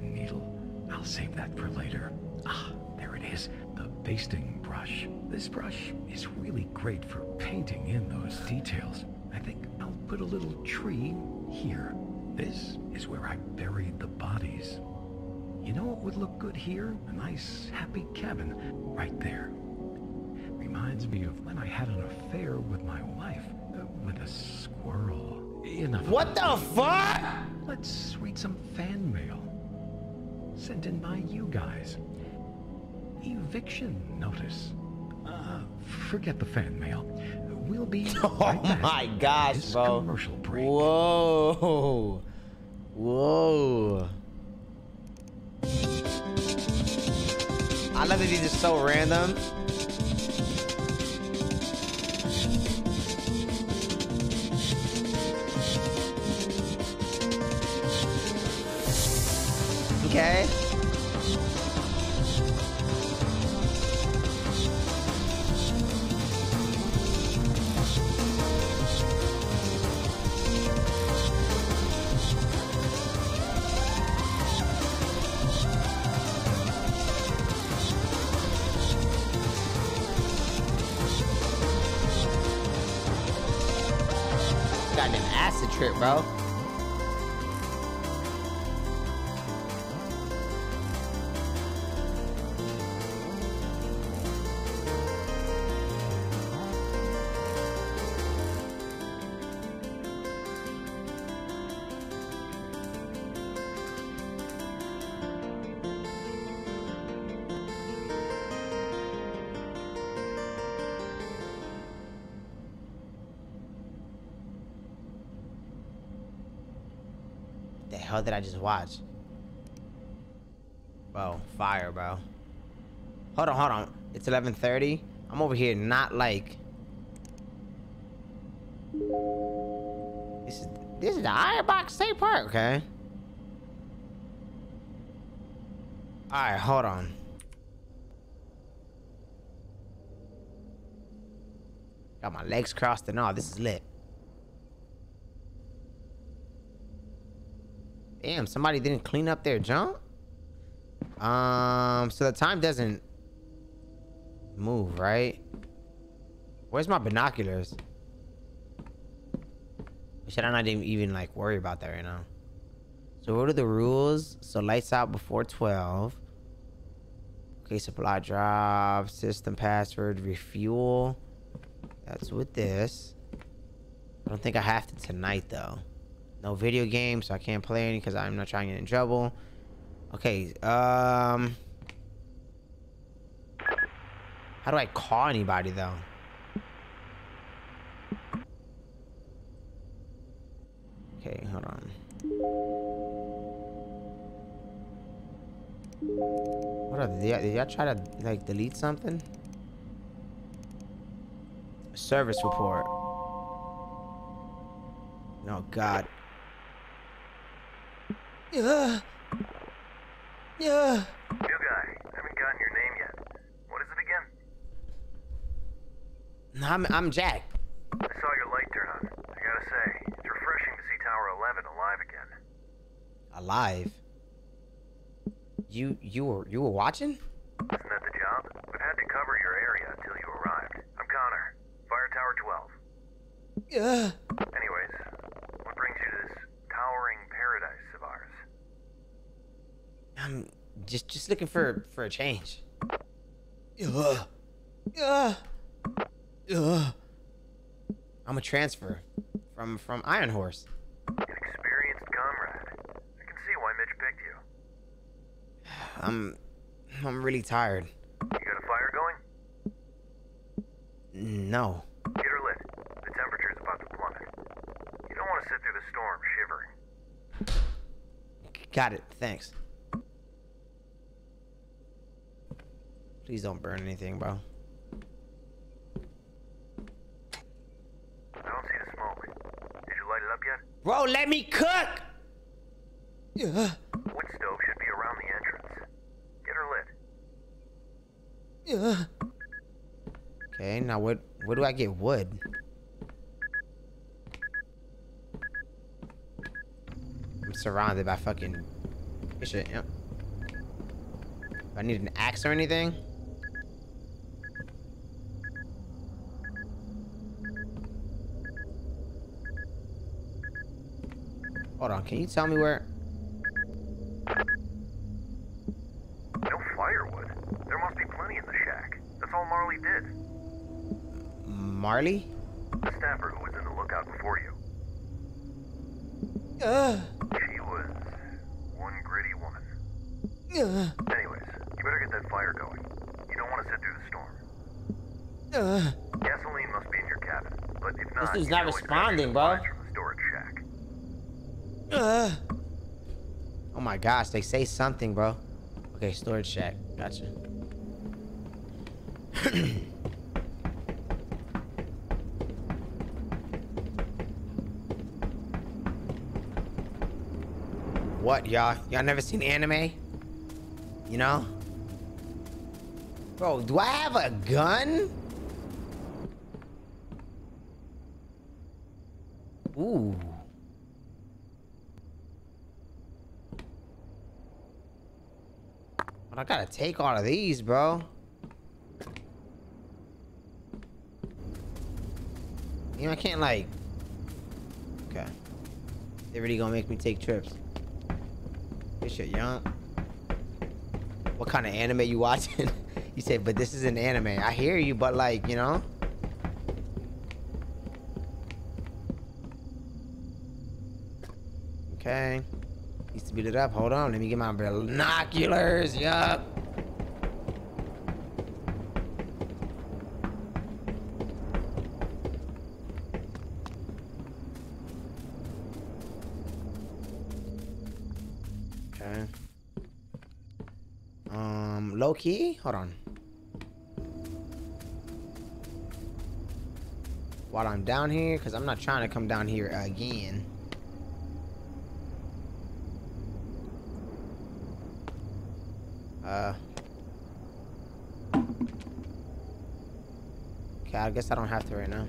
Needle. I'll save that for later. Ah, there it is. The basting brush. This brush is really great for painting in those details. I think I'll put a little tree here. This is where I buried the bodies. You know what would look good here? A nice, happy cabin right there. Reminds me of when I had an affair with my wife, uh, with a squirrel. Enough. What the fuck? Let's read some fan mail. Sent in by you guys. Eviction notice. Uh, forget the fan mail. We'll be right Oh my gosh, This bro. commercial break. Whoa. Whoa. I love that these are so random. Okay. The hell did I just watch? Bro, fire, bro. Hold on, hold on. It's 11:30. I'm over here not like This is this is the Ironbark State Park, okay? All right, hold on. Got my legs crossed and all. This is lit. Damn, somebody didn't clean up their junk? Um, so the time doesn't move, right? Where's my binoculars? Should I not even, like worry about that right now? So what are the rules? So lights out before 12. Okay, supply drop, system password, refuel. That's with this. I don't think I have to tonight though. No video games, so I can't play any because I'm not trying to get in trouble. Okay, um... How do I call anybody though? Okay, hold on. What? Did y'all, did y'all try to like delete something? Service report. Oh God. Yeah. Yeah. New guy, haven't gotten your name yet. What is it again? No, I'm I'm Jack. I saw your light turn on. I gotta say, it's refreshing to see Tower 11 alive again. Alive. You you were you were watching? Isn't that the job? We've had to cover your area until you arrived. I'm Connor, Fire Tower 12. Yeah. Anyways, what brings you to this towering I'm just just looking for for a change. Yeah. Yeah. Yeah. I'm a transfer from from Iron Horse. An experienced comrade. I can see why Mitch picked you. I'm I'm really tired. You got a fire going? No. Get her lit. The temperature's about to plummet. You don't want to sit through the storm shivering. Got it. Thanks. Please don't burn anything, bro. Don't see the smoke. Did you light it up yet? Bro, let me cook. Yeah. Wood stove should be around the entrance. Get her lit. Yeah. Okay, now what? Where do I get wood? I'm surrounded by fucking shit. Yep. Do I need an axe or anything? Hold on, can you tell me where? No firewood. There must be plenty in the shack. That's all Marley did. Marley? The staffer who was in the lookout before you. Ugh. She was one gritty woman. Ugh. Anyways, you better get that fire going. You don't want to sit through the storm. Ugh. Gasoline must be in your cabin, but if not, This dude's not can always grab your responding, bro. supplies From the storage shack. Ugh. Oh my gosh, they say something, bro. Okay, storage shack. Gotcha. what, y'all? Y'all never seen anime? You know? Bro, do I have a gun? But I gotta take all of these, bro. You know, I can't like. Okay. They really gonna make me take trips. This shit, young. What kind of anime you watching? you said, but this is an anime. I hear you, but like, you know. Okay. It up. Hold on. Let me get my binoculars. Yup. Okay. Um, low key. Hold on. While I'm down here, because I'm not trying to come down here again. Uh. Okay, I guess I don't have to right now.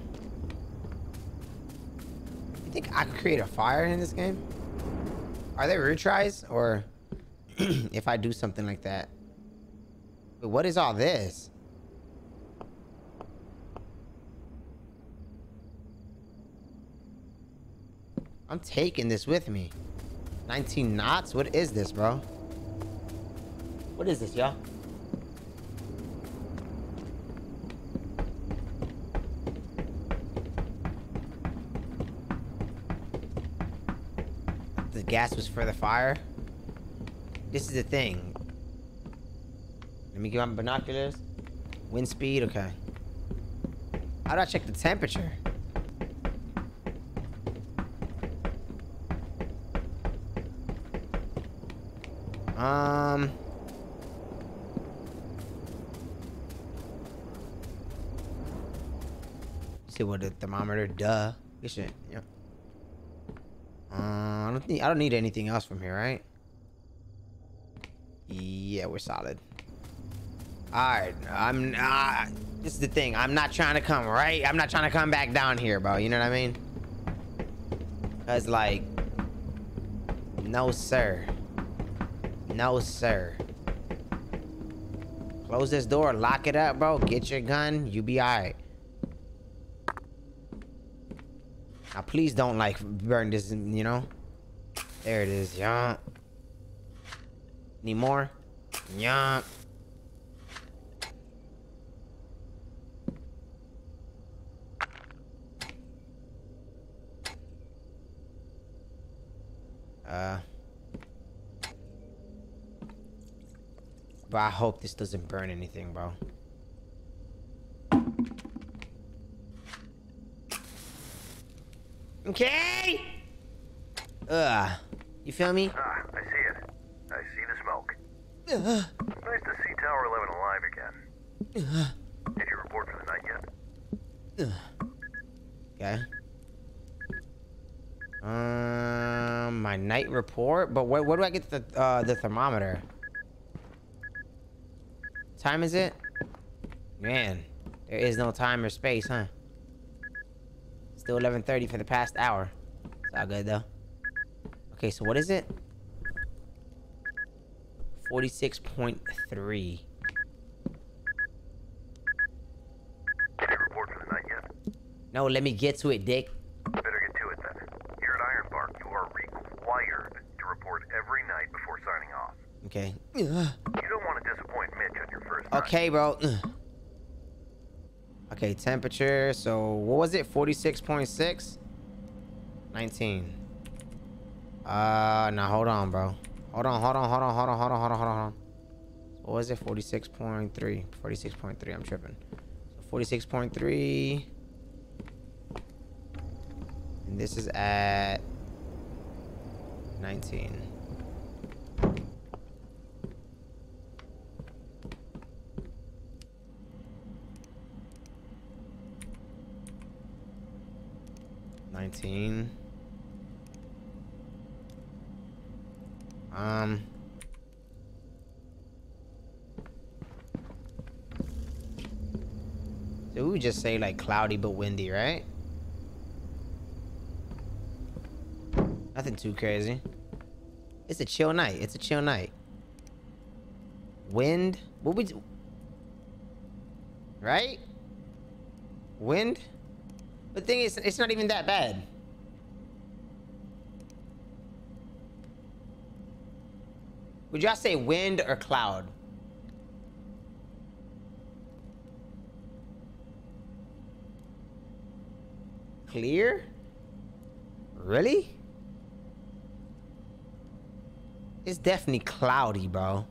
You think I could create a fire in this game? Are there retries? Or if I do something like that? Wait, what is all this? I'm taking this with me. 19 knots? What is this, bro? What is this, y'all? The gas was for the fire. This is the thing. Let me get my binoculars. Wind speed, okay. How do I check the temperature? Um. See what the thermometer? Duh. This shit. Yep. I don't I don't need anything else from here, right? Yeah, we're solid. All right, I'm. Uh, this is the thing. I'm not trying to come right. I'm not trying to come back down here, bro. You know what I mean? Cause like, no sir. No sir. Close this door. Lock it up, bro. Get your gun. You be alright. Now, please don't like burn this. You know. There it is. Yeah. Need more? Yeah. Uh. But I hope this doesn't burn anything, bro. Okay. Ugh. You feel me? Ah, I see it. I see the smoke. Ugh. Nice to see Tower 11 alive again. Did you report for the night yet? Okay. Uh. my night report, but where, where do I get the uh, the thermometer? Time is it? Man, there is no time or space, huh? Still 11:30 for the past hour. It's all good though. Okay, so what is it? 46.3. Any report for the night yet? No, let me get to it, Dick. Better get to it then. Here at Ironbark, you are required to report every night before signing off. Okay. You don't want to disappoint Mitch on your first night. Okay, bro. Okay, temperature. So what was it? 46.6? 19. Uh now hold on, bro. Hold on, hold on, hold on, hold on, hold on, hold on, hold on. What was it? 46.3. 46.3. I'm tripping. So 46.3. And this is at 19. Nineteen. Um. So we just say like cloudy but windy, right? Nothing too crazy. It's a chill night. It's a chill night. Wind. What would you... Right? Wind? The thing is, it's not even that bad. Would y'all say wind or cloud? Clear? Really? It's definitely cloudy, bro.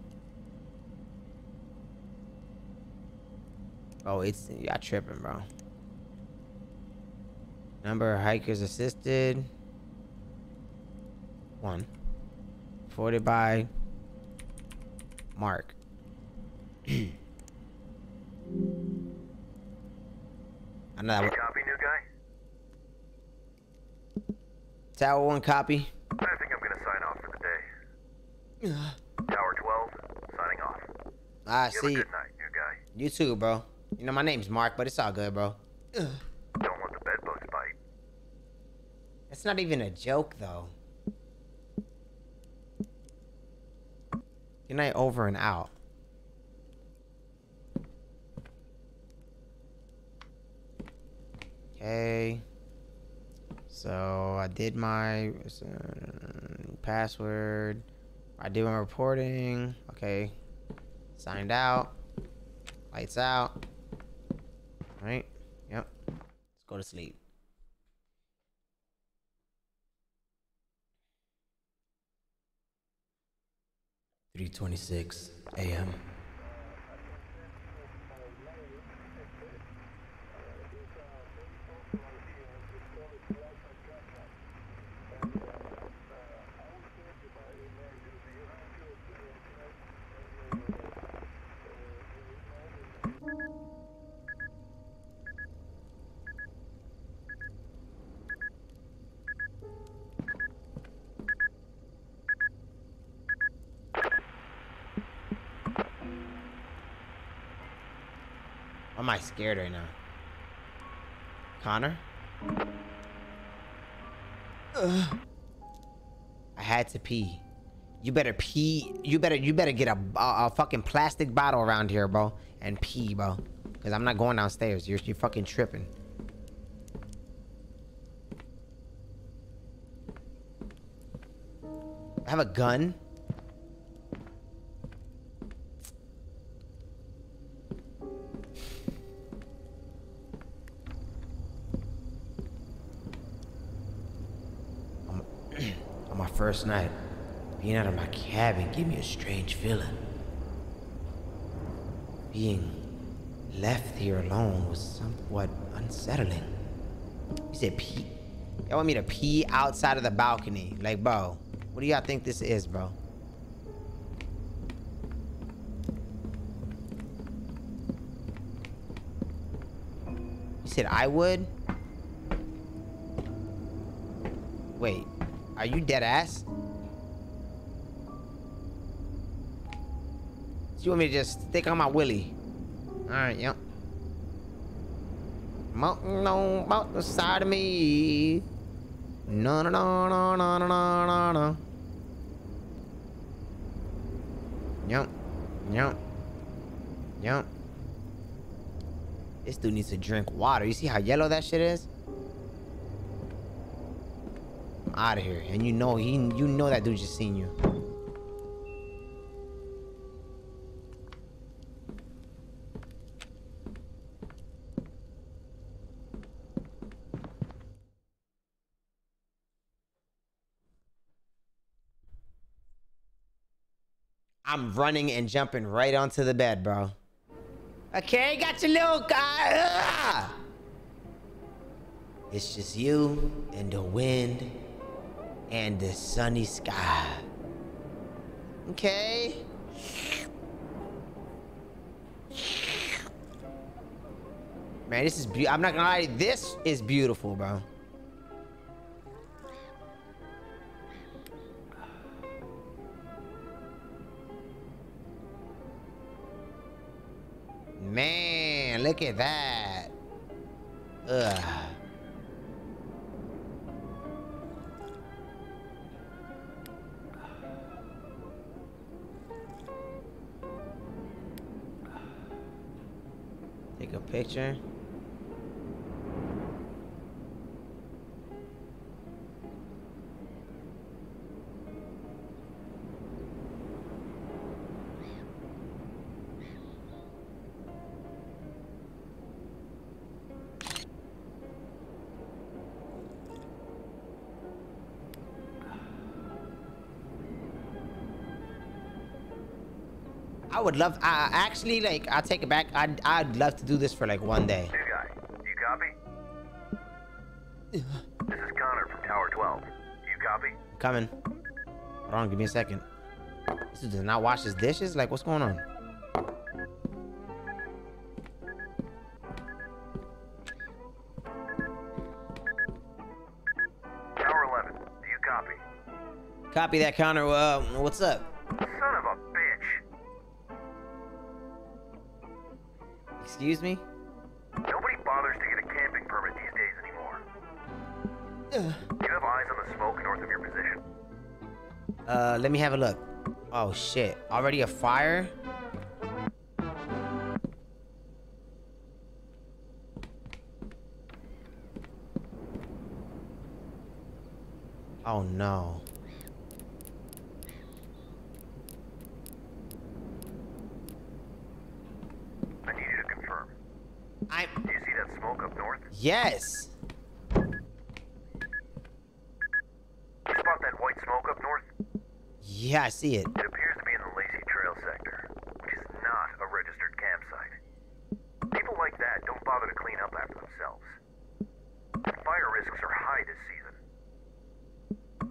Oh, it's y'all tripping, bro. Number of hikers assisted. One. Forwarded by Mark. I know that one. copy, new guy? Tower one copy. I think I'm gonna sign off for the day. Tower 12, signing off. I a see. good night, new guy. You too, bro. You know my name's Mark, but it's all good, bro. Don't let the bedbugs bite. It's not even a joke, though. Good night, over and out. Okay. So I did my uh, password. I did my reporting. Okay. Signed out. Lights out. Right? Yep. Let's go to sleep. Three twenty-six a.m. Scared right now? Connor? Ugh. I had to pee. You better pee. You better you better get a, a, a fucking plastic bottle around here, bro, and pee, bro. Cause I'm not going downstairs. You're you fucking tripping. I have a gun. First night, being out of my cabin gave me a strange feeling. Being left here alone was somewhat unsettling. You said pee. Y'all want me to pee outside of the balcony? Like, bro, what do y'all think this is, bro? You said I would? Wait, are you dead ass? So you want me to just stick on my willy? Alright, yep. Mountain on about the side of me. No, no, no, no, no, no, no, no. Yep. Yep. Yep. This dude needs to drink water. You see how yellow that shit is? I'm out of here. And you know he you know that dude just seen you. I'm running and jumping right onto the bed, bro. Okay, got your little guy. It's just you and the wind and the sunny sky. Okay. Man, this is be- I'm not gonna lie, this is beautiful, bro. Man, look at that. Ugh. Take a picture. I would love. I I actually like. I'll take it back. I'd. I'd love to do this for like one day. New guy, you copy? This is Connor from Tower 12. You copy? Coming. Hold on. Give me a second. This dude does not wash his dishes. Like, what's going on? Tower 11, do you copy? Copy that, Connor. Uh, what's up? Excuse me. Nobody bothers to get a camping permit these days anymore. Do you have eyes on the smoke north of your position? Uh, let me have a look. Oh shit! Already a fire? Oh no. I need you to confirm. I. Do you see that smoke up north? Yes. Spot that white smoke up north? Yeah, I see it. It appears to be in the Lacey Trail sector, which is not a registered campsite. People like that don't bother to clean up after themselves. Fire risks are high this season.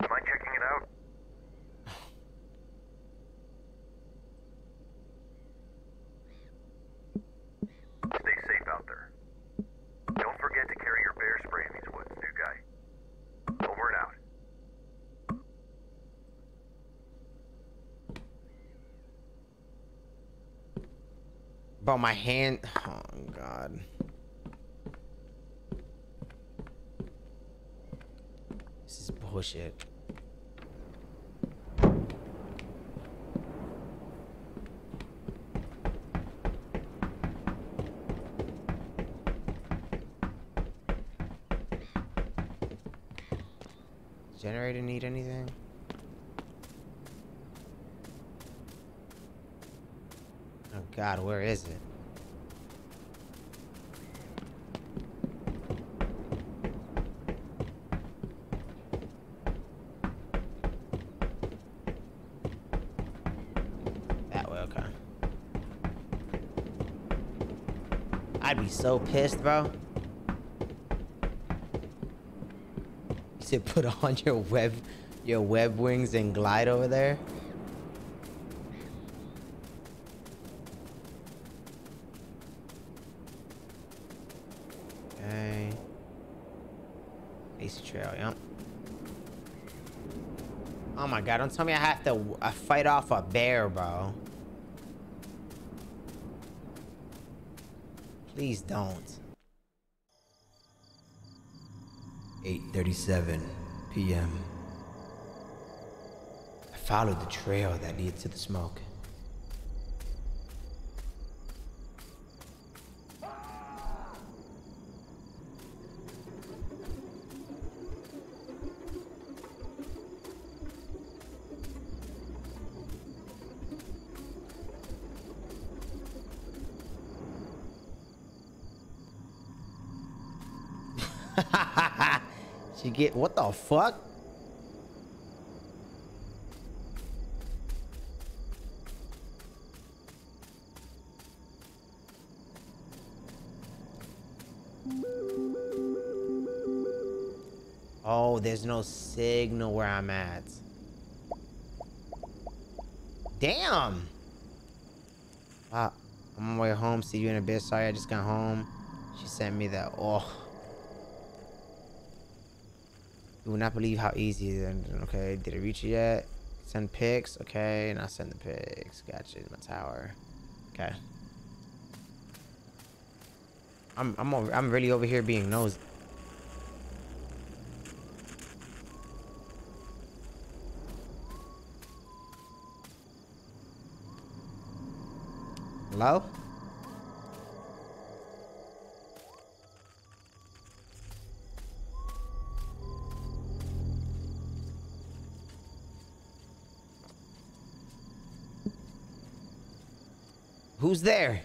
Mind checking it out? Stay safe out there. Don't forget to carry your bear spray in these woods, new guy. Over and out. Bro, my hand. Oh god. This is bullshit. Generator need anything? Oh god, where is it? That way, okay. I'd be so pissed, bro. You said put on your web your web wings and glide over there. Okay. Ace Trail, yep. Oh my god, don't tell me I have to uh, fight off a bear, bro. Please don't. 8:37 p.m. I followed the trail that leads to the smoke. she get what the fuck? Oh, there's no signal where I'm at. Damn. Wow. I'm on my way home. See you in a bit. Sorry, I just got home. She sent me that. Oh. You will not believe how easy. it is. Okay, did it reach yet? Send pics. Okay, and I'll send the pics. Gotcha. My tower. Okay. I'm I'm over, I'm really over here being nosy. Hello? Who's there?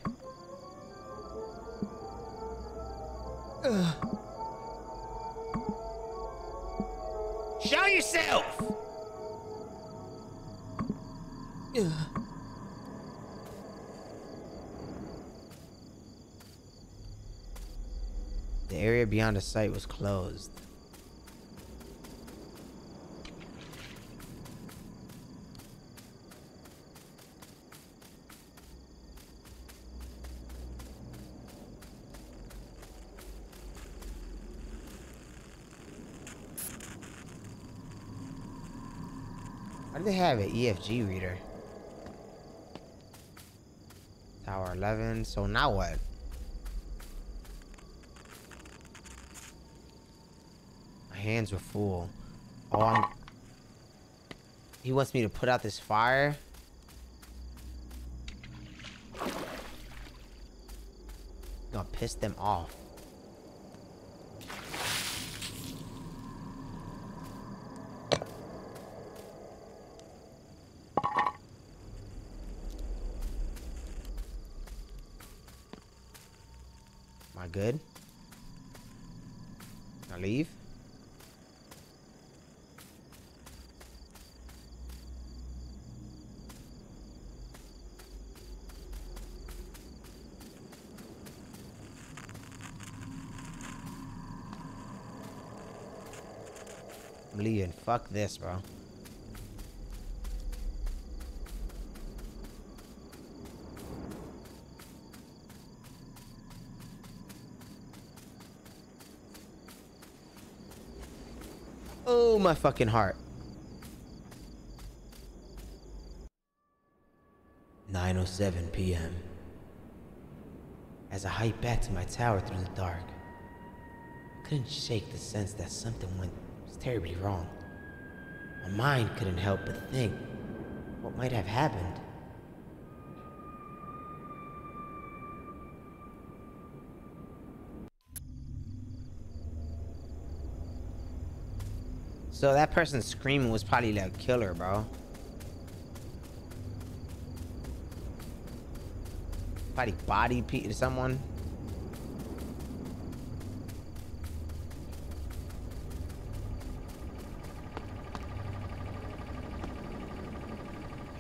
Ugh. Show yourself! Ugh. The area beyond the site was closed. Do they have an EFG reader? Tower 11. So now what? My hands were full. Oh, I'm... He wants me to put out this fire? Gonna piss them off. Am I good? Can I leave? I'm leaving. Fuck this, bro. Oh, my fucking heart. 9.07 p.m. As I hiked back to my tower through the dark, I couldn't shake the sense that something went was terribly wrong. My mind couldn't help but think what might have happened. So that person screaming was probably like killer, bro. Probably body someone.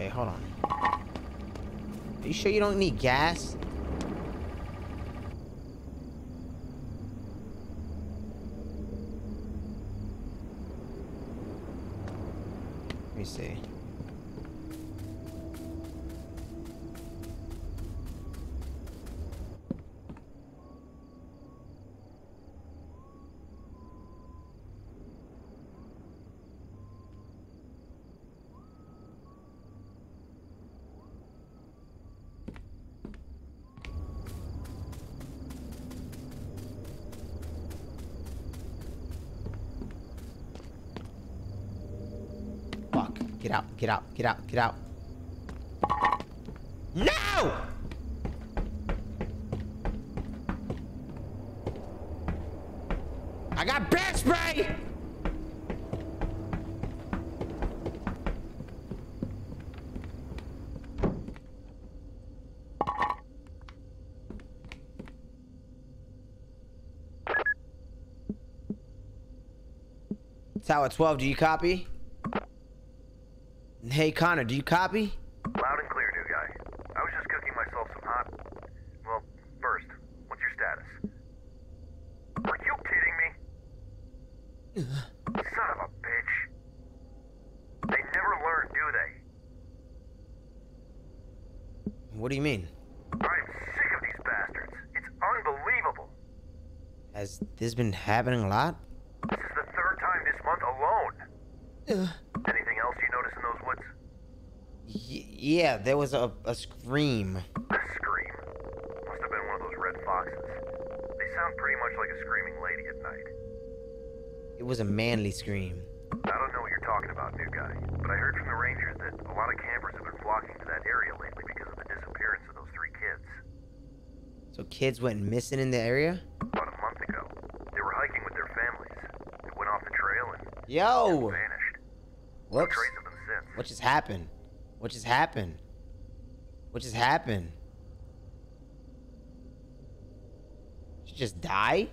Okay, hold on. Are you sure you don't need gas? Let me see. Fuck. Get out, get out, get out. No! I got bear spray! Tower 12, do you copy? Hey, Connor, do you copy? Loud and clear, new guy. I was just cooking myself some hot. Well, first, what's your status? Are you kidding me? Son of a bitch. They never learn, do they? What do you mean? I'm sick of these bastards. It's unbelievable. Has this been happening a lot? This is the third time this month alone. Anything else you notice in those woods? Y- yeah, there was a, a scream. A scream. Must have been one of those red foxes. They sound pretty much like a screaming lady at night. It was a manly scream. I don't know what you're talking about, new guy, but I heard from the rangers that a lot of campers have been flocking to that area lately because of the disappearance of those three kids. So kids went missing in the area? About a month ago, they were hiking with their families. They went off the trail and Yo! vanished. No Whoops. trace of them since. What just happened? What just happened? What just happened? She just died?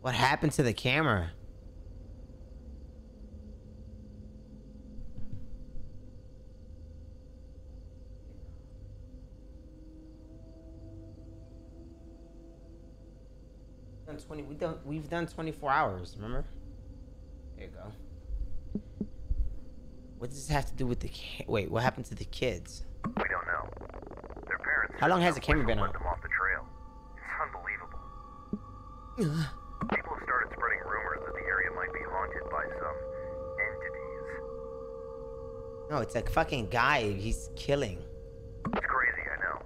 What happened to the camera? We've done 24 hours, remember? There you go. What does this have to do with the ki- wait, what happened to the kids? We don't know. Their parents. How long has the camera been on? them off the trail. It's unbelievable. People have started spreading rumors that the area might be haunted by some entities. No, it's a fucking guy he's killing. It's crazy, I know.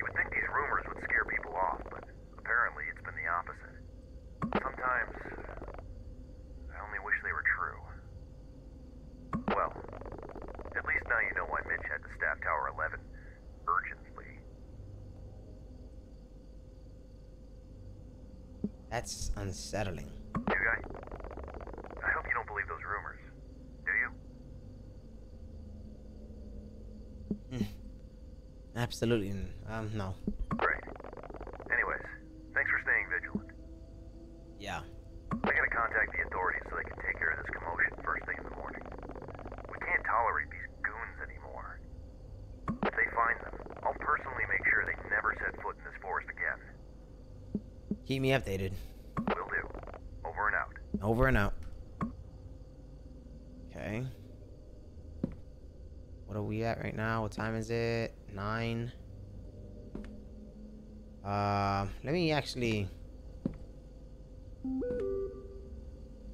You would think these rumors would scare people off, but apparently it's been the opposite. Sometimes I only wish they were true. Well, at least now you know why Mitch had to staff Tower 11 urgently. That's unsettling. You guy? I hope you don't believe those rumors. Do you? Absolutely. Um, no. Great. Anyways, thanks for staying vigilant. Yeah. I gotta contact the authorities so they can take care of this commotion first thing in the morning. We can't tolerate these goons anymore. If they find them, I'll personally make sure they never set foot in this forest again. Keep me updated. Will do. Over and out. Over and out. Okay. What are we at right now? What time is it? Nine. Uh, let me actually.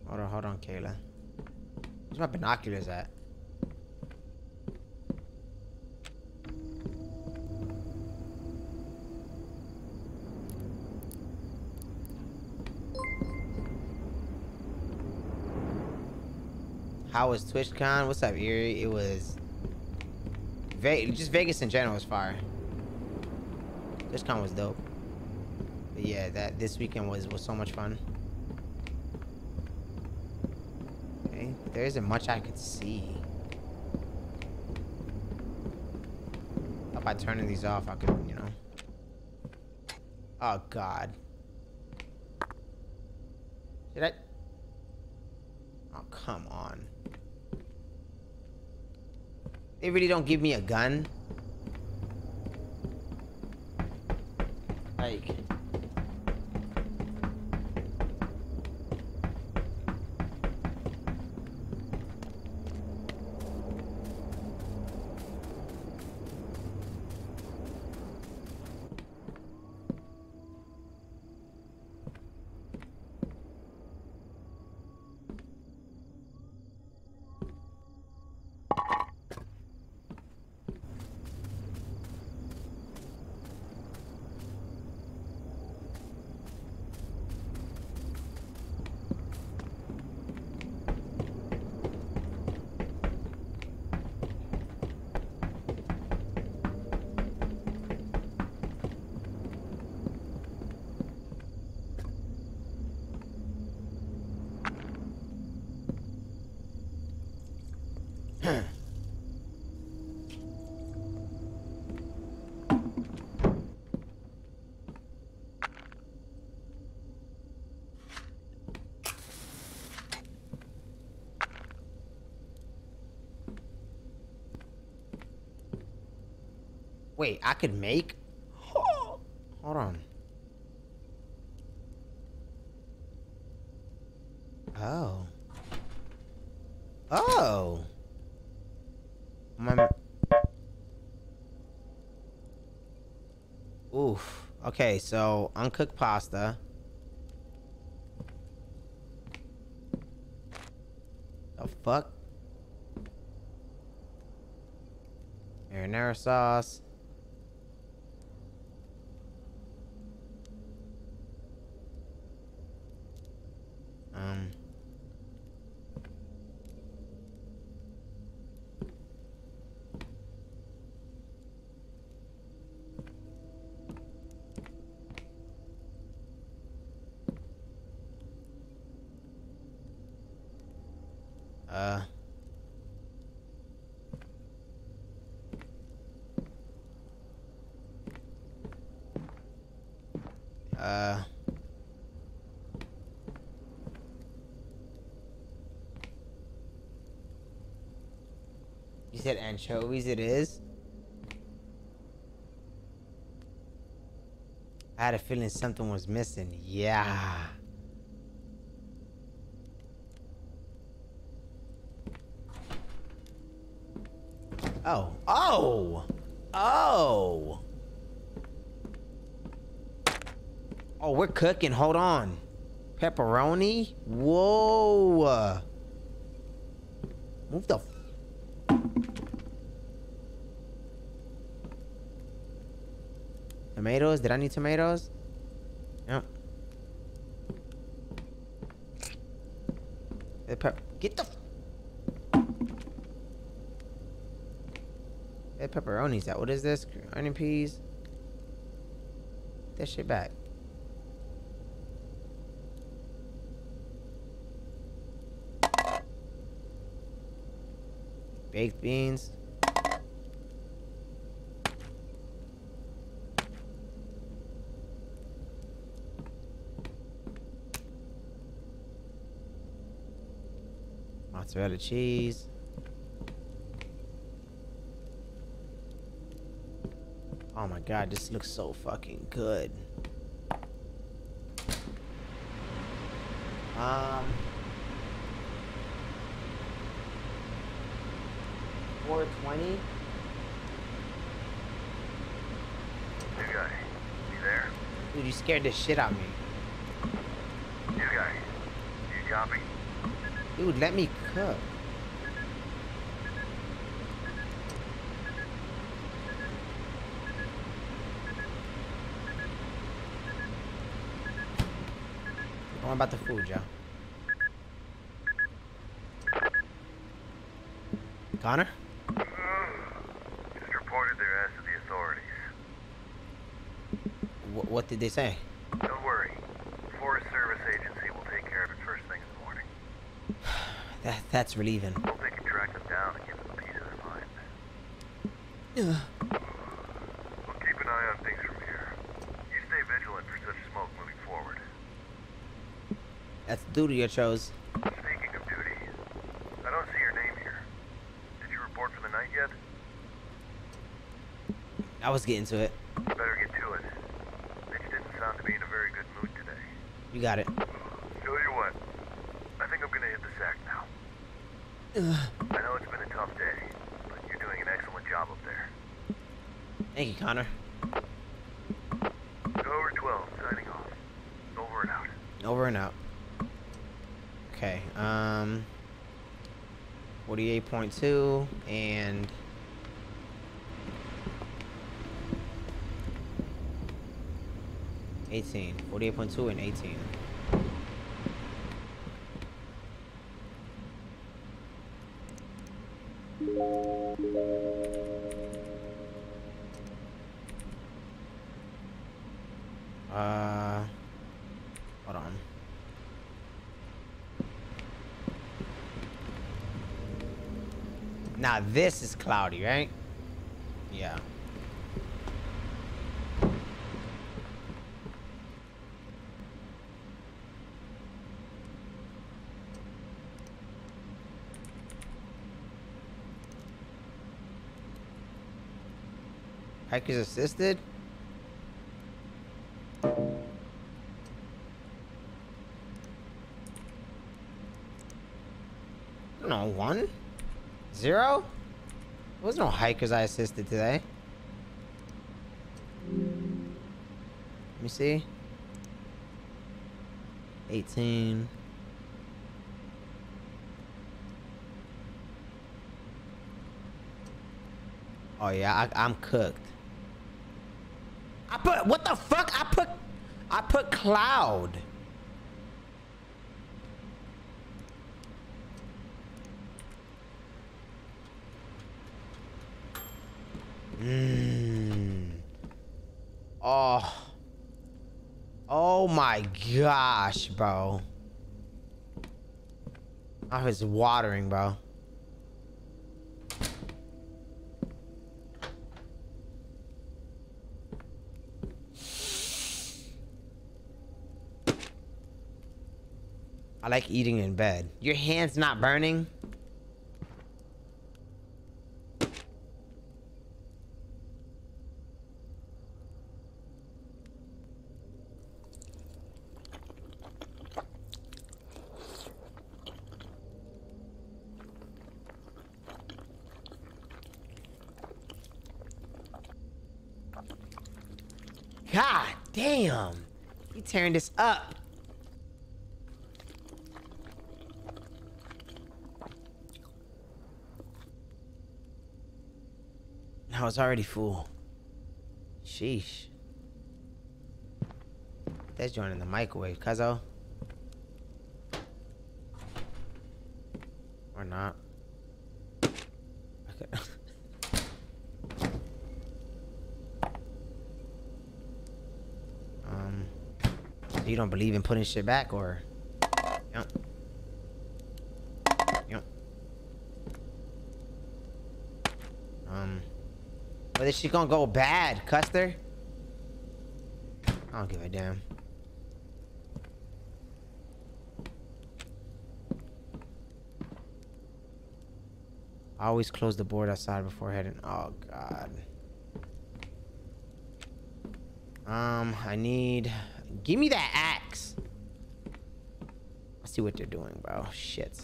Hold on, hold on, Kayla. Where's my binoculars at? How was TwitchCon? What's up, Erie? It was Ve- just Vegas in general was fire. TwitchCon was dope. But yeah, that this weekend was was so much fun. Okay, there isn't much I could see. By turning these off, I could, you know. Oh God. Did I? Oh come on. They really don't give me a gun. Wait, I could make. Hold on. Oh. Oh. My. Oof. Okay, so uncooked pasta. The fuck? Marinara sauce. Um. Uh. Uh. You said anchovies it is? I had a feeling something was missing. Yeah. Oh. Oh! Oh! Oh, we're cooking. Hold on. Pepperoni? Whoa. Move the. Tomatoes? Did I need tomatoes? Yep. Get the. Hey, pepperoni's out. What is this? Onion peas? That shit back. Baked beans. Mozzarella cheese. Oh my god, this looks so fucking good. Um. Four twenty. New guy, you there? Dude, you scared the shit out of me. New guy, you copy? Dude, let me cook. What about the food, Joe? Connor? Just reported their ass to the authorities. Wh- what did they say? Don't worry. Forest Service Agency will take care of it first thing in the morning. That that's relieving. Hope they can track them down and give them a piece of mind. We'll keep an eye on things from here. You stay vigilant for such smoke moving forward. That's the duty you chose. Speaking of duty, I don't see your name here. Did you report for the night yet? I was getting to it. You better get to it. Mitch didn't sound to be in a very good mood today. You got it. Tell you what, I think I'm gonna hit the sack now. I know it's been a tough day, but you're doing an excellent job up there. Thank you, Connor. Over 12, signing off. Over and out. Over and out. Okay. Um. Forty-eight point two and. Eighteen. Forty-eight point two and eighteen. Uh. Hold on. Now this is cloudy, right? Yeah. Hikers assisted. No one, zero. There was no hikers I assisted today. Let me see. 18. Oh yeah, I, I'm cooked. I put what the fuck? I put I put cloud. Mmm. Oh. Oh my gosh, bro. Oh, it's watering, bro. I like eating in bed. Your hand's not burning? God damn. You tearing this up. I was already full. Sheesh. That's joining the microwave, cuzzo. Or not. Um, you don't believe in putting shit back, or? Yep. Yep. Um. But is she gonna go bad, Custer? I don't give a damn. I always close the board outside before heading. Oh god. Um, I need. Give me that axe. Let's see what they're doing, bro. Shit.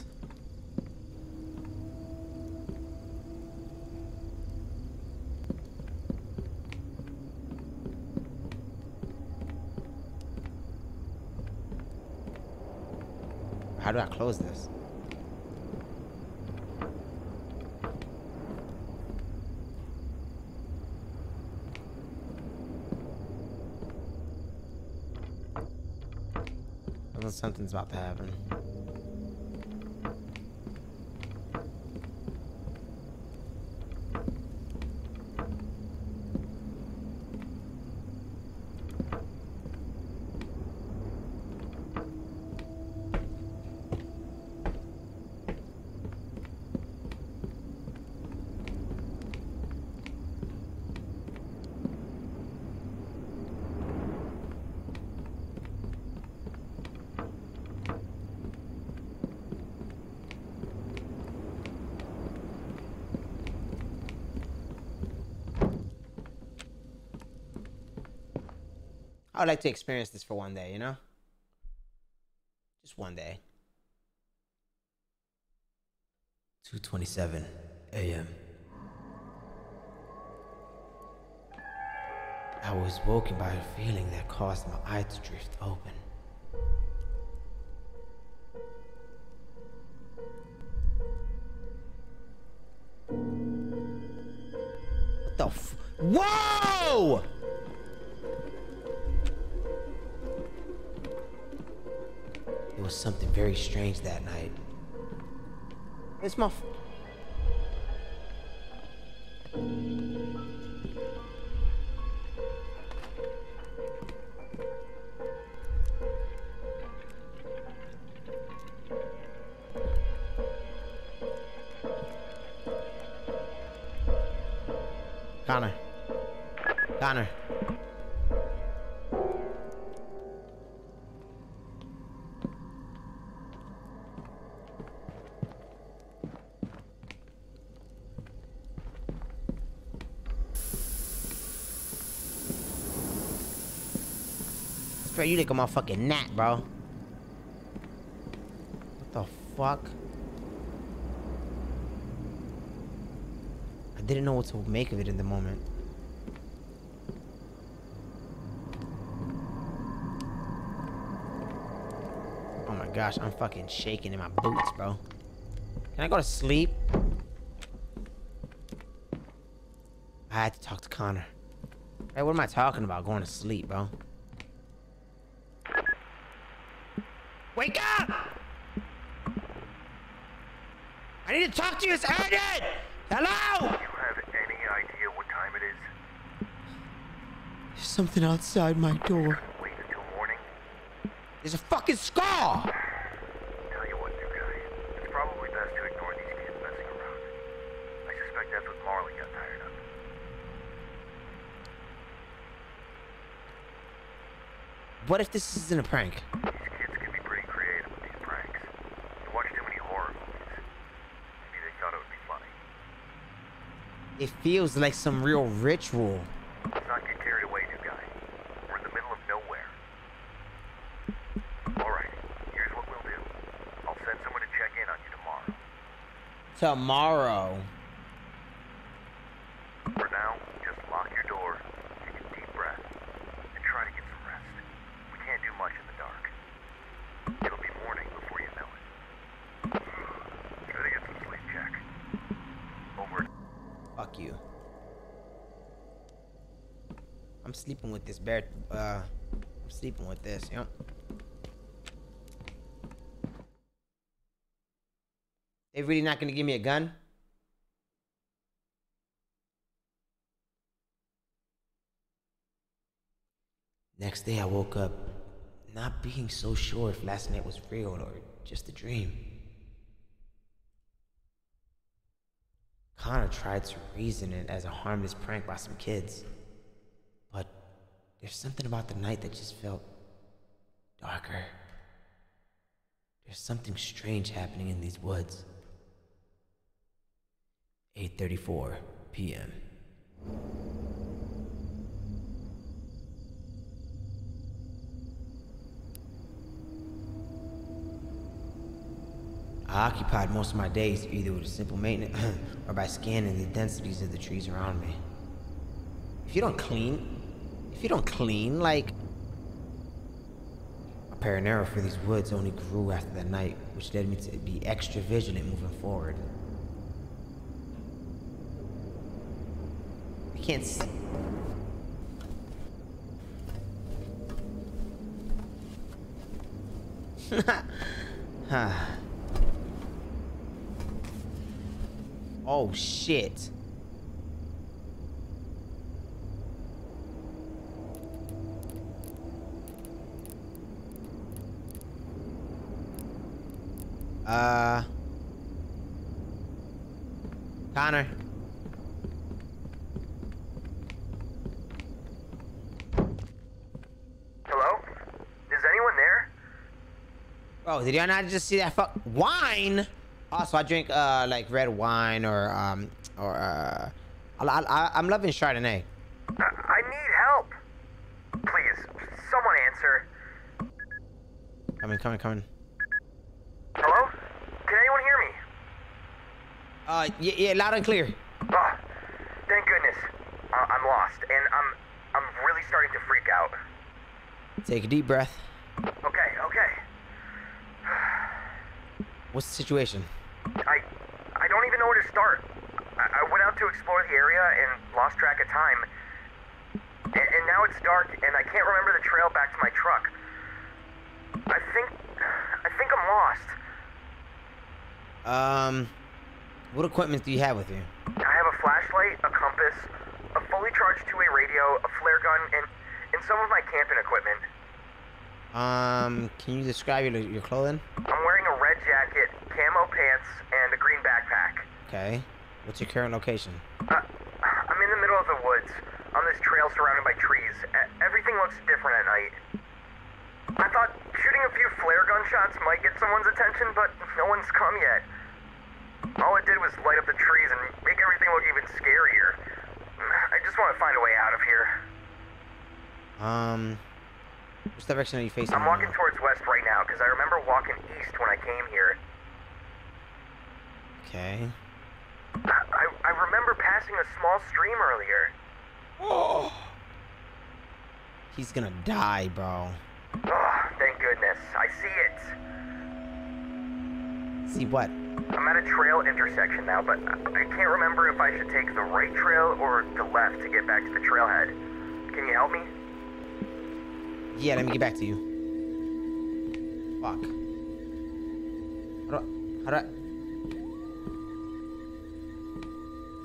How do I close this? Something's about to happen. I would like to experience this for one day, you know? Just one day. 2:27 a.m. I was woken by a feeling that caused my eye to drift open. Strange that night. It's my. F- Connor. Connor. You like a motherfucking gnat, bro. What the fuck? I didn't know what to make of it in the moment. Oh my gosh, I'm fucking shaking in my boots, bro. Can I go to sleep? I had to talk to Connor. Hey, what am I talking about? Going to sleep, bro. Wake up! I need to talk to you, it's urgent! Hello! Do you have any idea what time it is? There's something outside my door. Wait until morning? There's a fucking scar! Tell you what, new guy. It's probably best to ignore these kids messing around. I suspect that's what Marley got tired of. What if this isn't a prank? These kids can be pretty creative with these pranks. They watch too many horror movies. Maybe they thought it would be funny. It feels like some real ritual. Let's not get carried away, new guy. We're in the middle of nowhere. Alright, here's what we'll do. I'll send someone to check in on you tomorrow. Tomorrow. For now, just lock your door, take a deep breath, and try to get some rest. We can't do much in the dark. It'll be morning before you know it. Try to get some sleep, Jack. Over. Fuck you. I'm sleeping with this bear. Uh, I'm sleeping with this. Yep. They really not gonna give me a gun? Next day, I woke up not being so sure if last night was real or just a dream. Connor tried to reason it as a harmless prank by some kids. There's something about the night that just felt darker. There's something strange happening in these woods. 8:34 p.m. I occupied most of my days either with simple maintenance or by scanning the densities of the trees around me. If you don't clean, if you don't clean, like. A paranoia for these woods only grew after that night, which led me to be extra vigilant moving forward. I can't see. oh shit. Uh Connor. Hello? Is anyone there? Oh, did y'all not just see that fuck wine? Also, I drink uh like red wine or um or uh I, I, I'm loving Chardonnay. I, I need help. Please, someone answer. Coming, coming, coming. Hello? Can anyone hear me? Uh, yeah, yeah, loud and clear. Oh, thank goodness. Uh, I'm lost, and I'm I'm really starting to freak out. Take a deep breath. Okay, okay. What's the situation? I I don't even know where to start. I, I went out to explore the area and lost track of time. And, and now it's dark, and I can't remember the trail back to my truck. I think I think I'm lost. Um, what equipment do you have with you? I have a flashlight, a compass, a fully charged two-way radio, a flare gun, and and some of my camping equipment. Um, can you describe your your clothing? I'm wearing a red jacket, camo pants, and a green backpack. Okay. What's your current location? Uh, I'm in the middle of the woods, on this trail surrounded by trees. Everything looks different at night. I thought shooting a few flare gun shots might get someone's attention, but no one's come yet. All it did was light up the trees and make everything look even scarier. I just want to find a way out of here. Um, Which direction are you facing? I'm walking now? towards west right now because I remember walking east when I came here. Okay. I, I remember passing a small stream earlier. Oh. He's gonna die, bro. Oh, thank goodness. I see it. See what? I'm at a trail intersection now, but I can't remember if I should take the right trail or the left to get back to the trailhead. Can you help me? Yeah, let me get back to you. Fuck. How do how do I...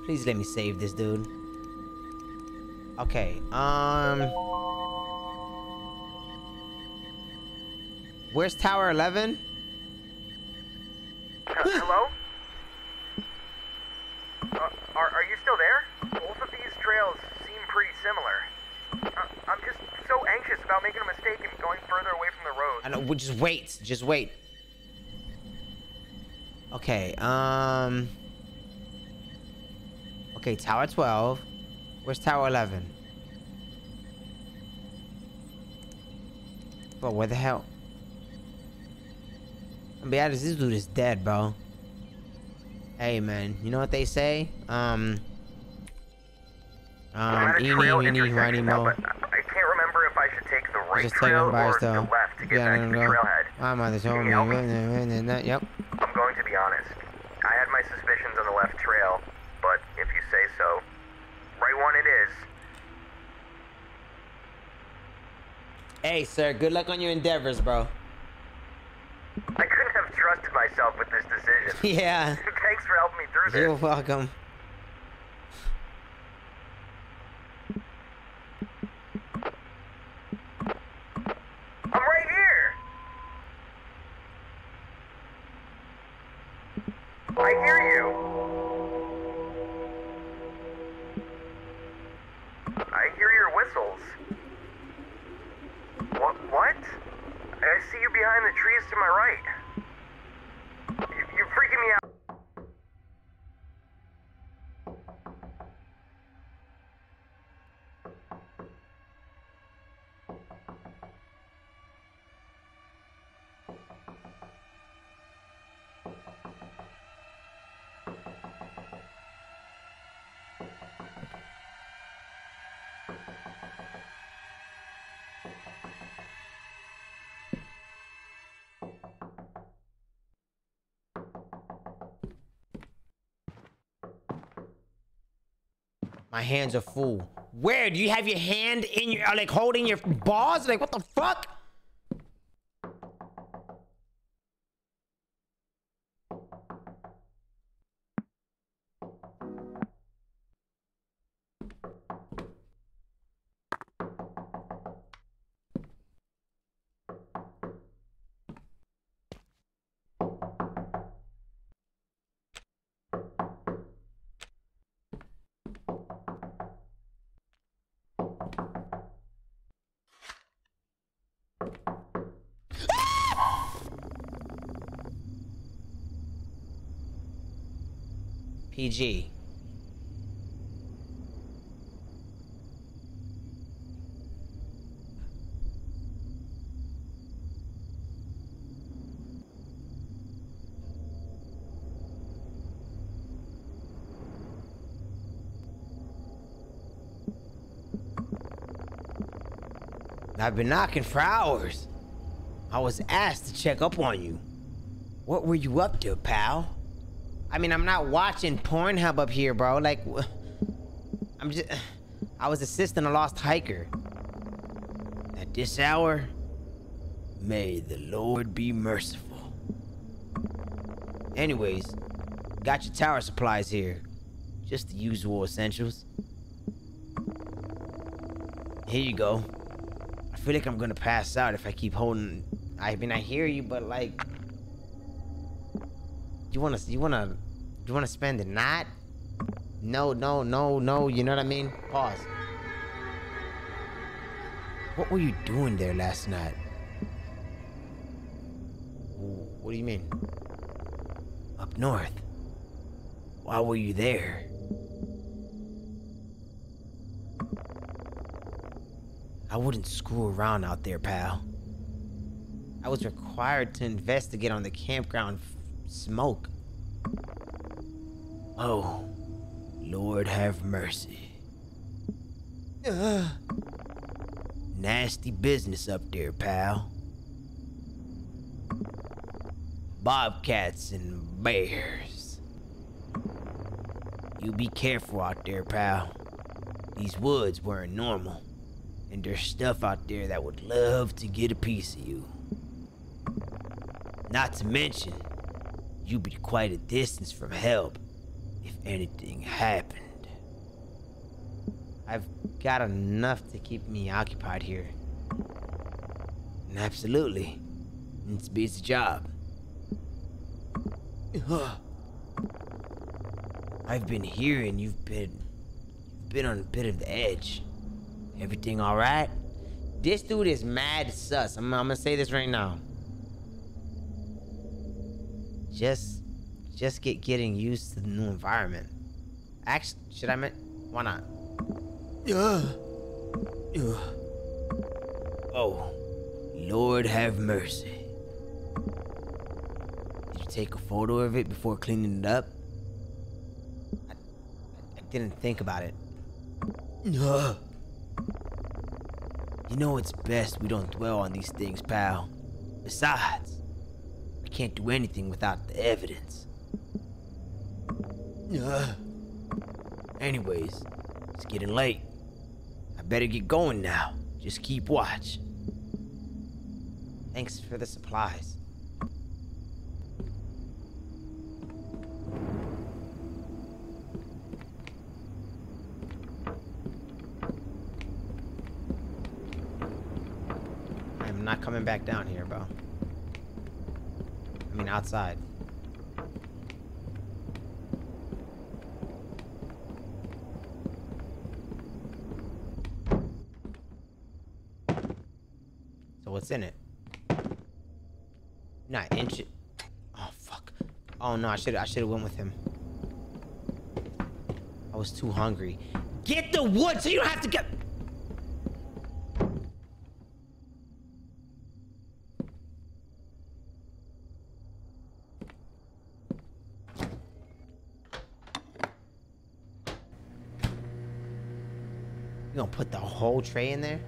Please let me save this dude. Okay, um... Where's Tower 11? Hello? Uh, are, are you still there? Both of these trails seem pretty similar. Uh, I'm just so anxious about making a mistake and going further away from the road. I know, just wait, just wait. Okay, um... Okay, Tower 12. Where's Tower 11? But where the hell? I'll be honest, this dude is dead, bro. Hey, man, you know what they say? Um... Um, eeny, meeny, miny, mo. I can't remember if I should take the right Just trail or the left to get Yeah, back him the go. trailhead. My mother told Can me. you help me? Yep. I'm going to be honest. I had my suspicions on the left trail, but if you say so, right one it is. Hey, sir, good luck on your endeavors, bro. I have trusted myself with this decision. Yeah, Thanks for helping me through this. you're welcome. I'm right here. I hear you. I hear your whistles. What? What? I see you behind the trees to my right. Freaking me out. My hands are full. Where? Do you have your hand in your, like, holding your balls? Like, what the fuck? PG. I've been knocking for hours. I was asked to check up on you. What were you up to, pal? I mean, I'm not watching Pornhub up here, bro. Like, I'm just. I was assisting a lost hiker. At this hour, may the Lord be merciful. Anyways, got your tower supplies here. Just the usual essentials. Here you go. I feel like I'm gonna pass out if I keep holding. I mean, I hear you, but like, you wanna, you wanna, you wanna spend the night? No, no, no, no. You know what I mean? Pause. What were you doing there last night? What do you mean? Up north. Why were you there? I wouldn't screw around out there, pal. I was required to investigate on the campground f- smoke. Oh, Lord have mercy. Ugh. Nasty business up there, pal. Bobcats and bears. You be careful out there, pal. These woods weren't normal, and there's stuff out there that would love to get a piece of you. Not to mention, you'd be quite a distance from help if anything happened. I've got enough to keep me occupied here. And absolutely, it's a busy job. I've been hearing you've been you've been on a bit of the edge. Everything all right? This dude is mad sus. I'm, I'm gonna say this right now. Just, just get getting used to the new environment. Actually, should I? Why not? Ugh. Ugh. Oh, Lord have mercy. Did you take a photo of it before cleaning it up? I, I didn't think about it. Ugh. You know it's best we don't dwell on these things, pal. Besides, we can't do anything without the evidence. Anyways, it's getting late. I better get going now. Just keep watch. Thanks for the supplies. I'm not coming back down here, bro. I mean, outside. So what's in it? Not inch it. Oh fuck. Oh no, I should I should have went with him. I was too hungry. Get the wood so you don't have to get. You gonna put the whole tray in there?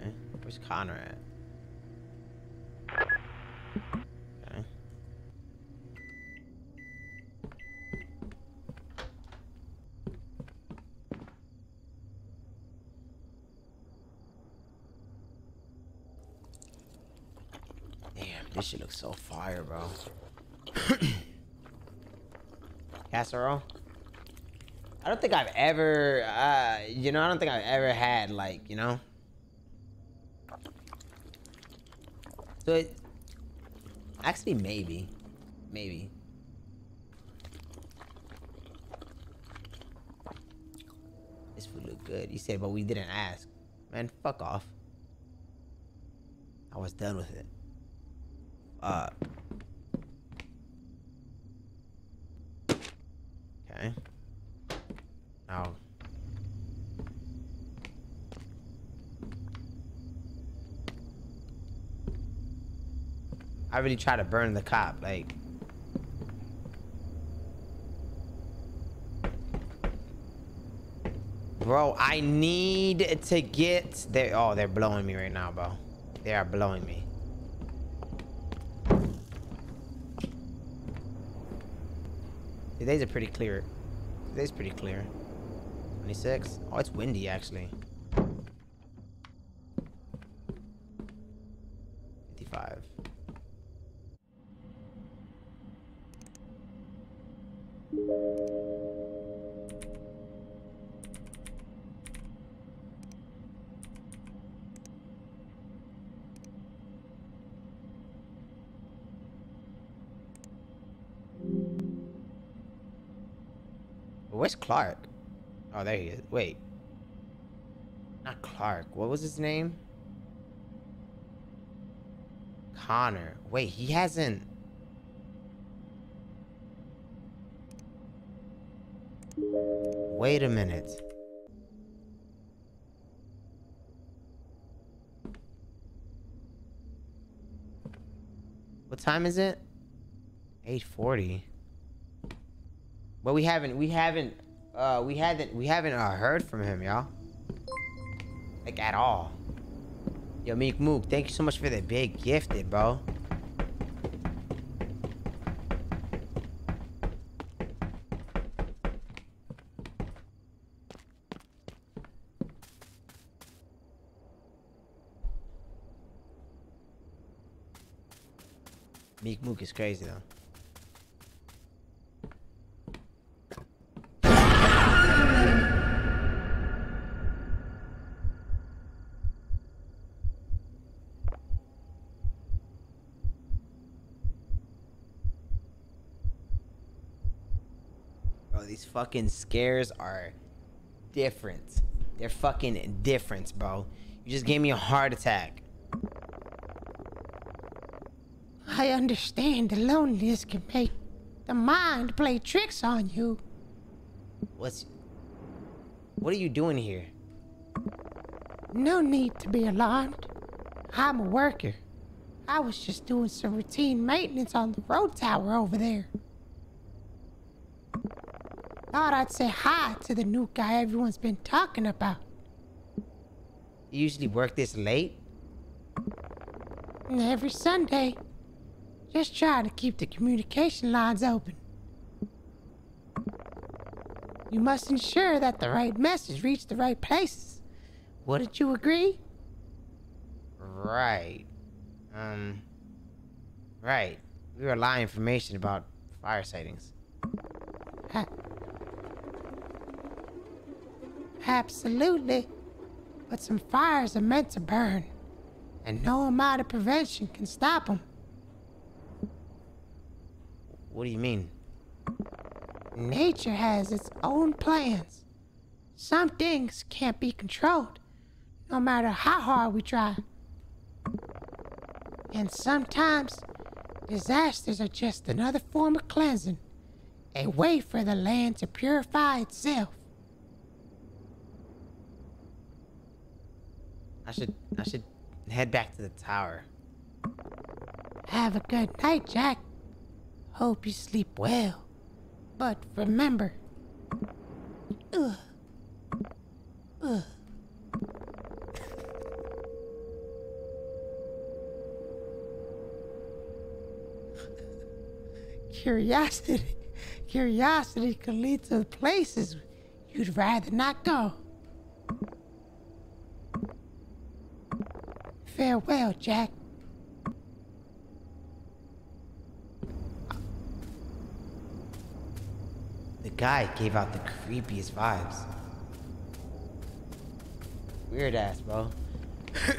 Okay. Where's Connor at? Okay. Damn, this shit looks so fire, bro. Casserole? I don't think I've ever, uh, you know, I don't think I've ever had, like, you know? So it, actually, maybe, maybe. This food look good. You said, but we didn't ask. Man, fuck off. I was done with it. Uh. Okay. Now. I really try to burn the cop, like. Bro, I need to get there. Oh, they're blowing me right now, bro. They are blowing me. Today's are pretty clear. Today's pretty clear. 26. Oh, it's windy actually. Clark. Oh, there he is. Wait. Not Clark. What was his name? Connor. Wait, he hasn't... Wait a minute. What time is it? 840. But we haven't, we haven't uh we haven't we haven't uh, heard from him, y'all. Like at all. Yo, Meek Mook, thank you so much for the big gifted, bro. Meek Mook is crazy though. Fucking scares are different. They're fucking different, bro. You just gave me a heart attack. I understand the loneliness can make the mind play tricks on you. What's What are you doing here? No need to be alarmed. I'm a worker. I was just doing some routine maintenance on the road tower over there. Thought I'd say hi to the new guy everyone's been talking about. You usually work this late? Every Sunday. Just trying to keep the communication lines open. You must ensure that the right message reach the right places. Wouldn't you agree? Right. Um. Right. We rely on information about fire sightings. Absolutely. But some fires are meant to burn, and no amount of prevention can stop them. What do you mean? Nature has its own plans. Some things can't be controlled, no matter how hard we try. And sometimes, disasters are just another form of cleansing, a way for the land to purify itself. I should I should head back to the tower. Have a good night, Jack. Hope you sleep well. But remember. Ugh. Ugh. Curiosity. Curiosity can lead to places you'd rather not go. Farewell, Jack. The guy gave out the creepiest vibes. Weird ass, bro.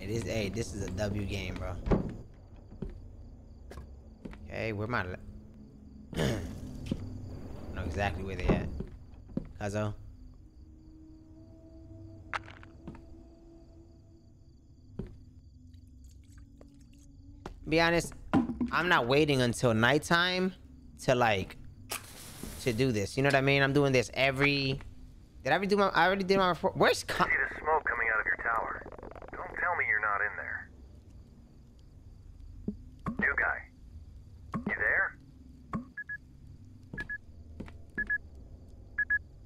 it is a. This is a W game, bro. Okay, where my? Exactly where they at. Kazo. be honest, I'm not waiting until nighttime to like to do this. You know what I mean? I'm doing this every. Did I already do my? I already did my report. Where's? Con- see the smoke coming out of your tower. Don't tell me you're not in there. New guy. You there?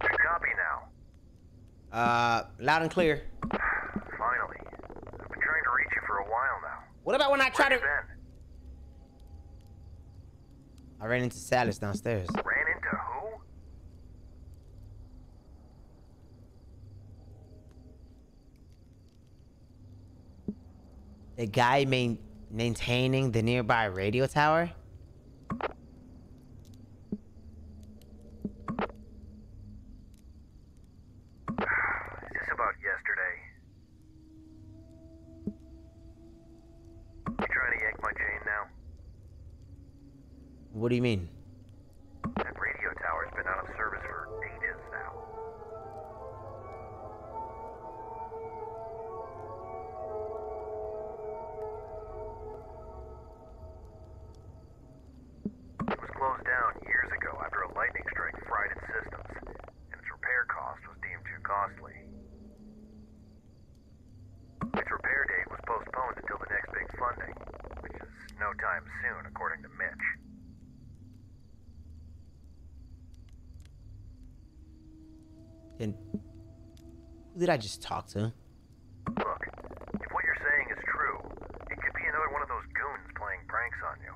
Good copy now. uh, loud and clear. Finally. I've been trying to reach you for a while now. What about when I try Where to? been? I ran into Salas downstairs. Ran into who? The guy main maintaining the nearby radio tower. I just talk to? Him. Look, if what you're saying is true, it could be another one of those goons playing pranks on you.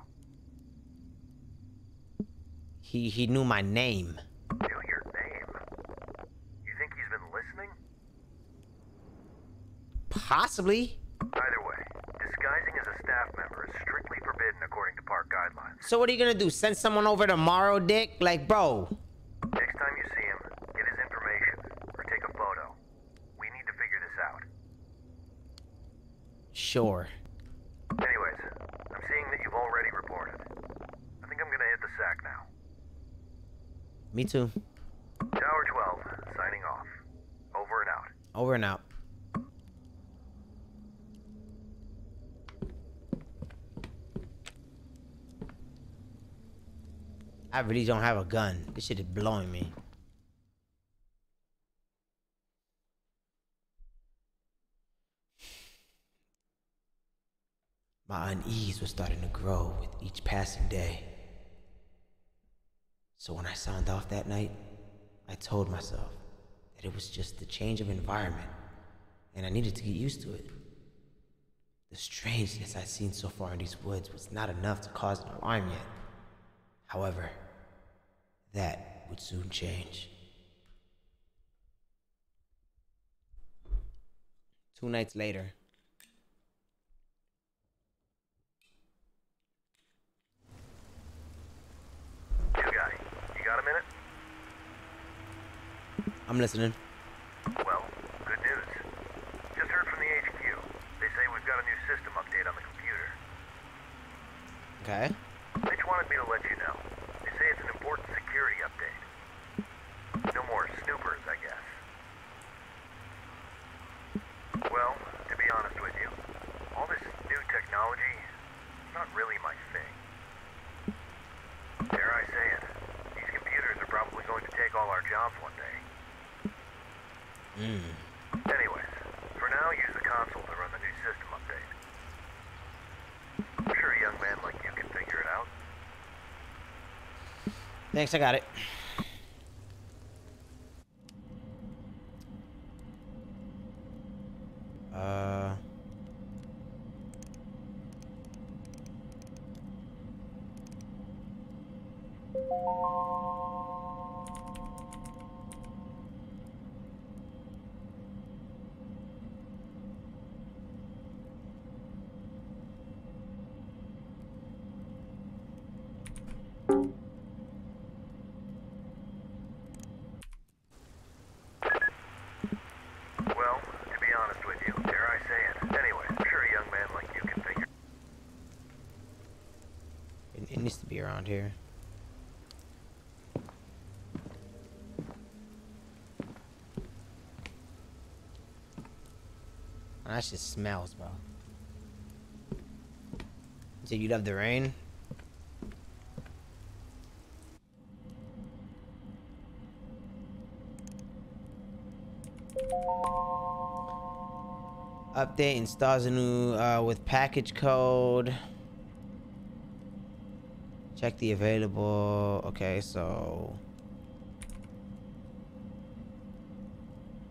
He he knew my name. Knew your name. You think he's been listening? Possibly. Either way, disguising as a staff member is strictly forbidden according to park guidelines. So what are you gonna do? Send someone over tomorrow, Dick? Like, bro. Next time you see him, get his information or take a photo. We need to figure this out. Sure. Anyways, I'm seeing that you've already reported. I think I'm gonna hit the sack now. Me too. Tower 12, signing off. Over and out. Over and out. I really don't have a gun. This shit is blowing me. Was starting to grow with each passing day. So when I signed off that night, I told myself that it was just the change of environment and I needed to get used to it. The strangeness I'd seen so far in these woods was not enough to cause an alarm yet. However, that would soon change. Two nights later, You guy, you got a minute? I'm listening. Well, good news. Just heard from the HQ. They say we've got a new system update on the computer. Okay. Mitch wanted me to let you know. They say it's an important security update. No more snoopers, I guess. Well, to be honest with you, all this new technology is not really my thing. Dare I say it, these computers are probably going to take all our jobs one day. Mm. Anyways, for now, use the console to run the new system update. I'm sure a young man like you can figure it out. Thanks, I got it. Uh. Well, to be honest with you, dare I say it. Anyway, I'm sure a young man like you can figure. It, it needs to be around here. Oh, that shit smells, bro. So you love the rain? Update installs a new uh, with package code. Check the available. Okay, so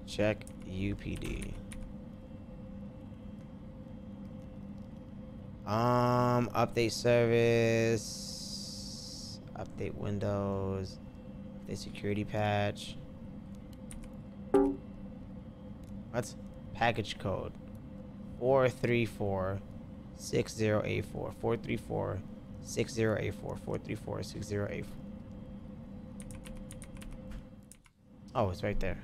check UPD. Um, update service, update Windows, update security patch. What's package code? 434 6084 434 6084 434 6084 Oh, it's right there.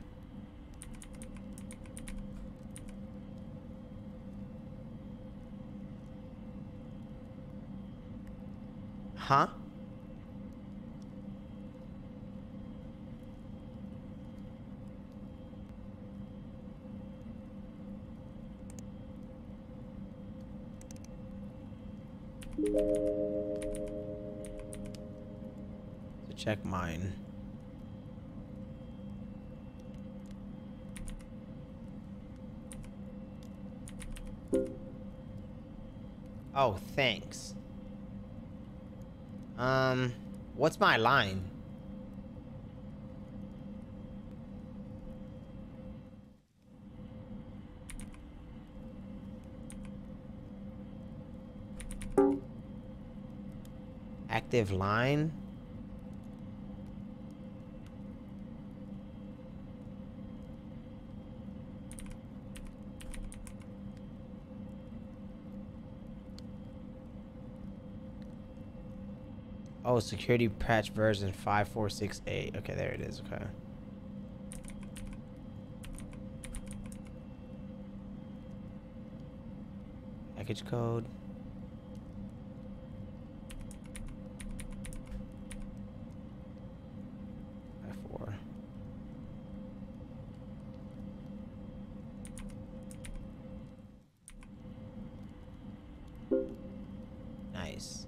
Huh? To check mine. Oh, thanks. Um, what's my line? Active line? Oh, security patch version 5468. Okay, there it is. Okay. Package code. F4. Nice.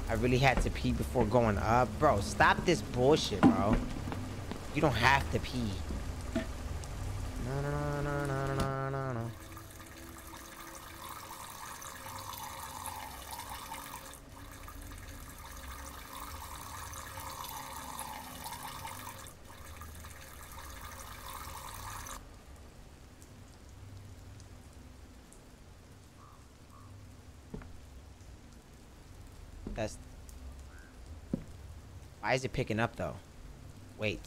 I really had to pee before going up. Bro, stop this bullshit, bro. You don't have to pee. No, no, no, no, no, no, no, no. That's. Why is it picking up though? Wait.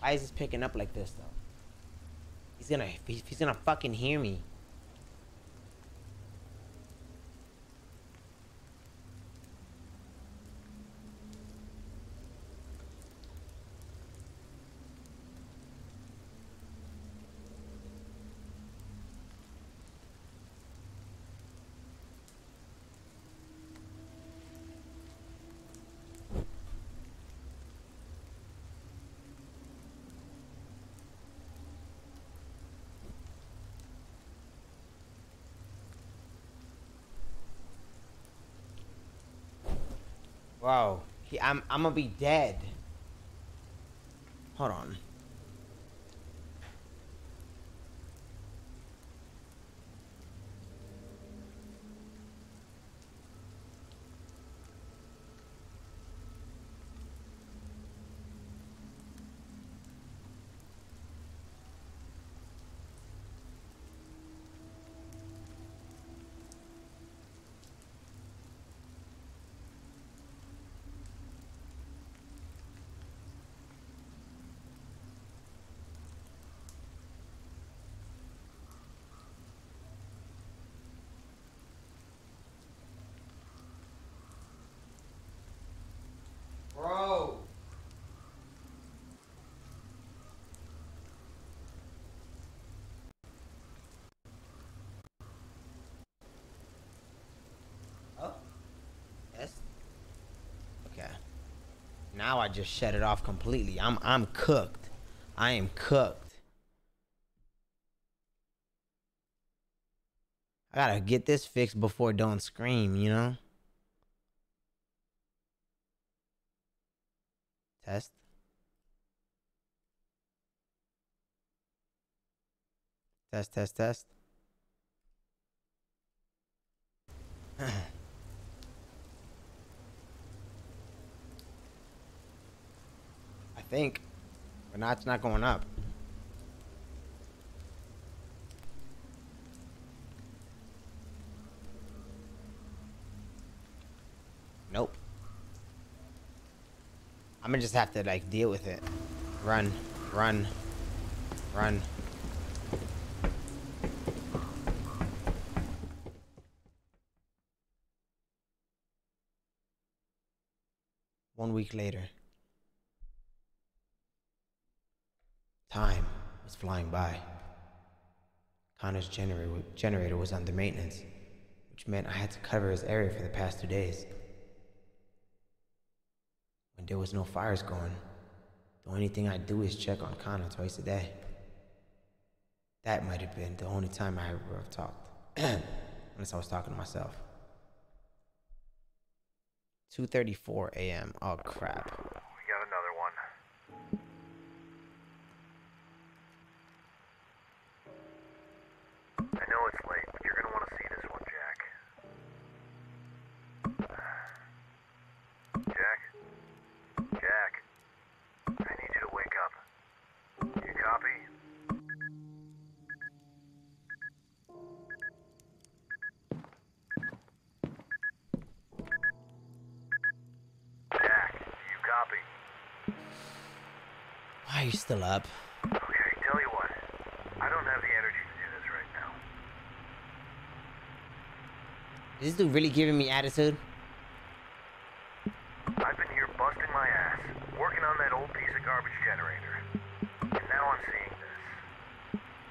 Why is this picking up like this though? He's gonna he's, he's gonna fucking hear me. Bro, he, I'm I'm gonna be dead. Hold on. Bro. Oh. Yes. Okay. Now I just shut it off completely. I'm I'm cooked. I am cooked. I gotta get this fixed before don't scream, you know? Test. Test, test, test. think. But now it's not going up. Nope. I'm gonna just have to, like, deal with it. Run. Run. Run. One week later. Time was flying by. Connor's generator, generator was under maintenance, which meant I had to cover his area for the past two days. When there was no fires going, the only thing I do is check on Connor twice a day. That might have been the only time I ever have talked, unless I was talking to myself. 2:34 a.m. Oh crap. Still up? Okay, tell you what. I don't have the energy to do this right now. Is this dude really giving me attitude? I've been here busting my ass, working on that old piece of garbage generator. And now I'm seeing this.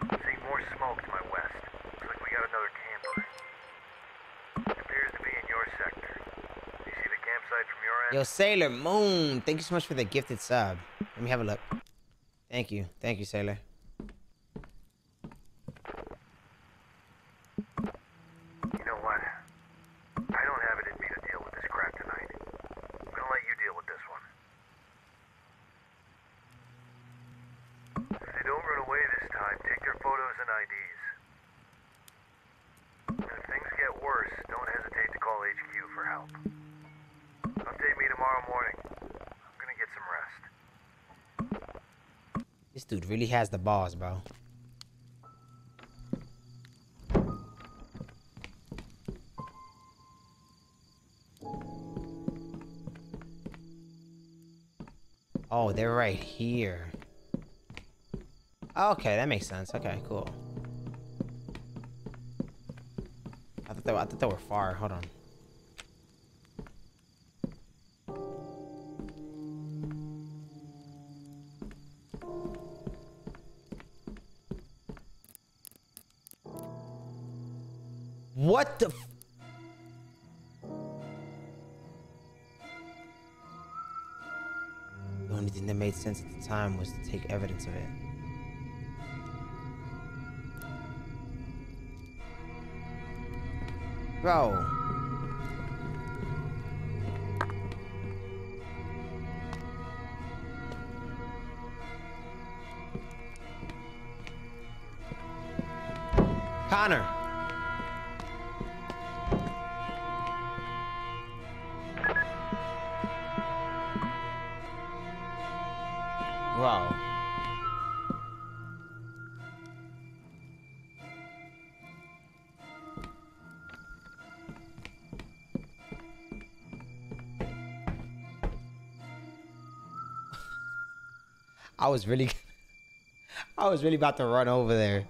I'm seeing more smoke to my west. Looks like we got another camper. It appears to be in your sector. You see the campsite from your end? Yo, Sailor Moon, thank you so much for the gifted sub. Let me have a look. Thank you. Thank you, Sailor. You know what? I don't have it in me to deal with this crap tonight. I'm gonna let you deal with this one. If they don't run away this time, take their photos and IDs. And if things get worse, don't hesitate to call HQ for help. Update me tomorrow morning. I'm gonna get some rest. This dude really has the balls, bro. Oh, they're right here. Okay, that makes sense. Okay, cool. I thought they, I thought they were far. Hold on. What the? The only thing that made sense at the time was to take evidence of it. Bro. Connor. Was really I was really about to run over there.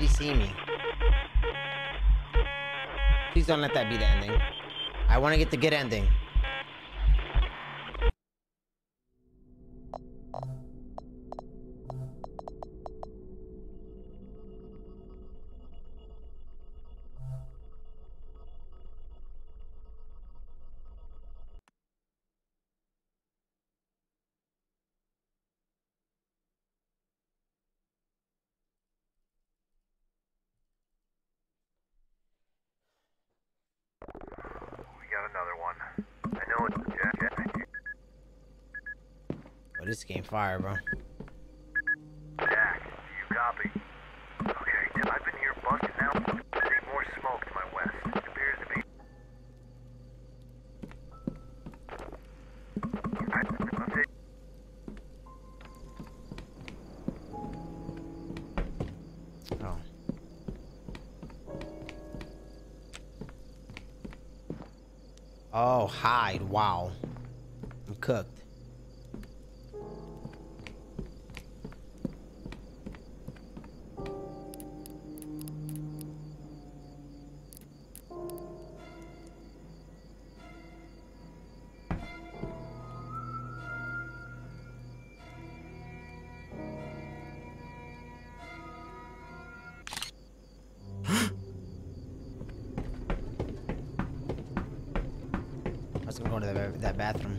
Did he see me? Please don't let that be the ending. I want to get the good ending. Fire, bro. Jack, you copy? Okay, I've been here busting out. More smoke to my west. It appears to be. Oh. Oh, hide. Wow. That, bathroom.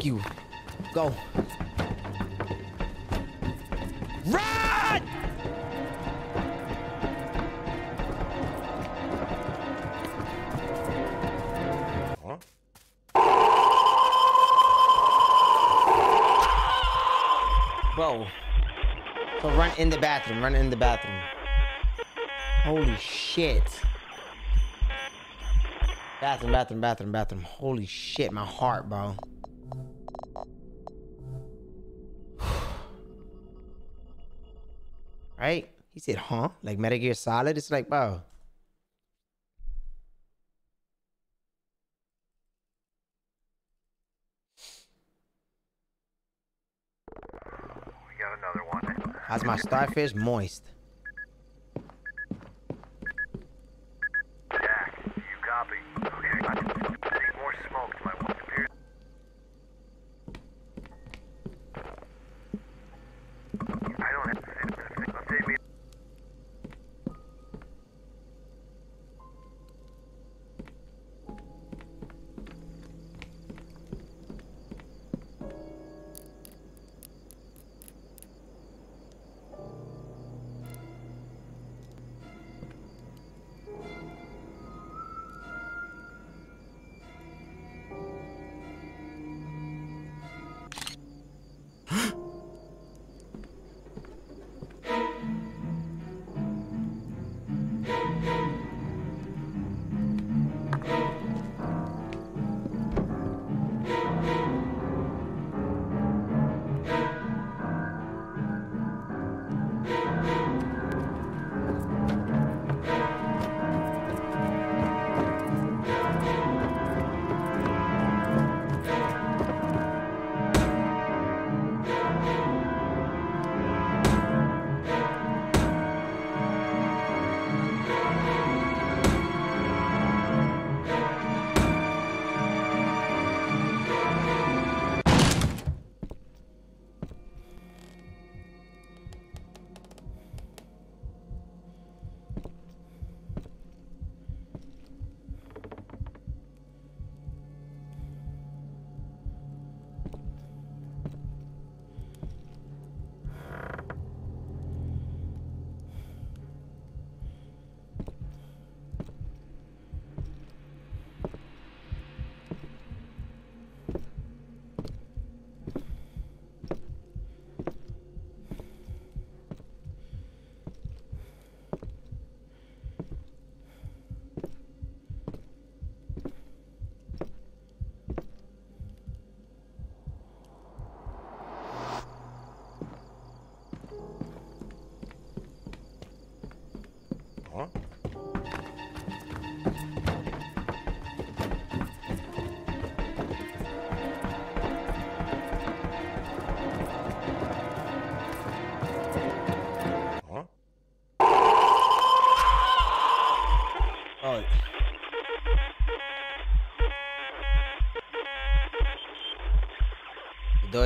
Fuck you. Go. Run! Bro. So run in the bathroom. Run in the bathroom. Holy shit. Bathroom, bathroom, bathroom, bathroom. Holy shit, my heart, bro. He said, huh? Like Metal Gear Solid? It's like, wow. How's my starfish moist?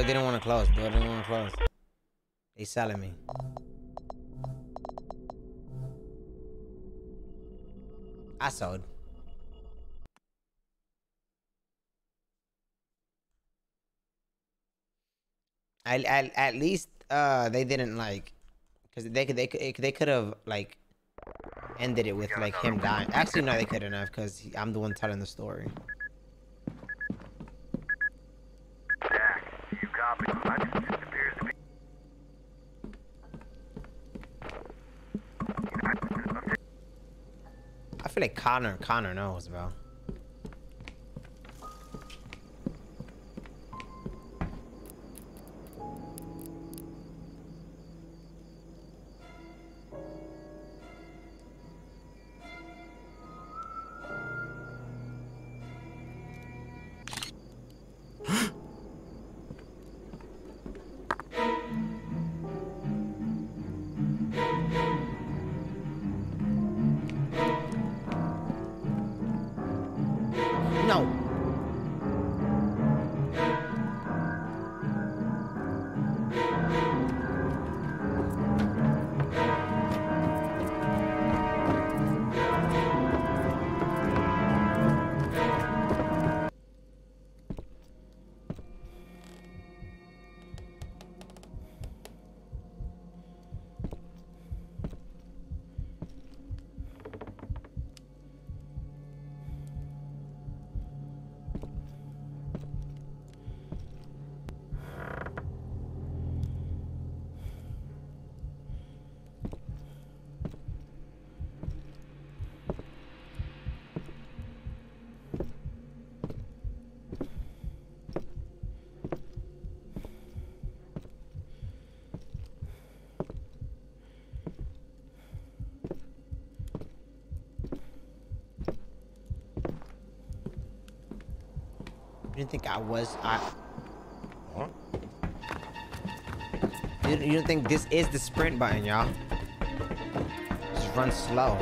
The door didn't want to close. The door didn't want to close. They selling me. I sold. At, at, at least uh they didn't like because they could they could they could have like ended it with like him dying. Actually, no, they couldn't have because I'm the one telling the story. Jack, you copy. It appears to be. I feel like Connor Connor knows, bro. Think I was I You, you don't think this is the sprint button, y'all? Just run slow.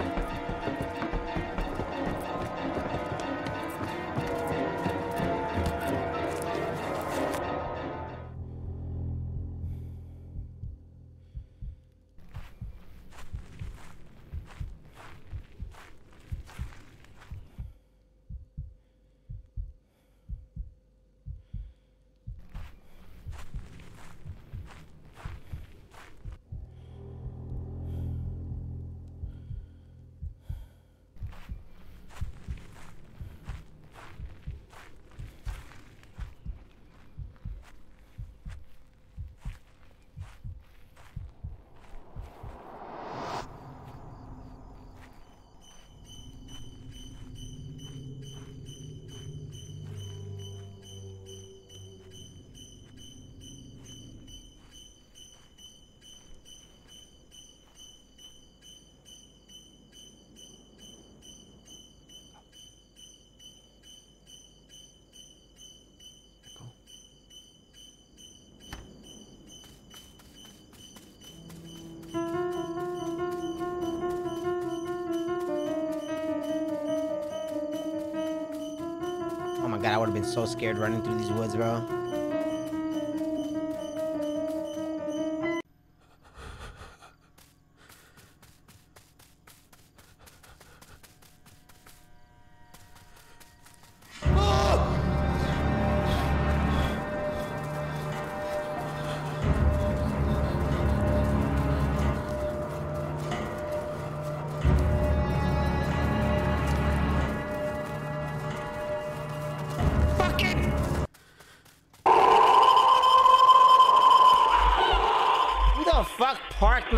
So scared running through these woods, bro.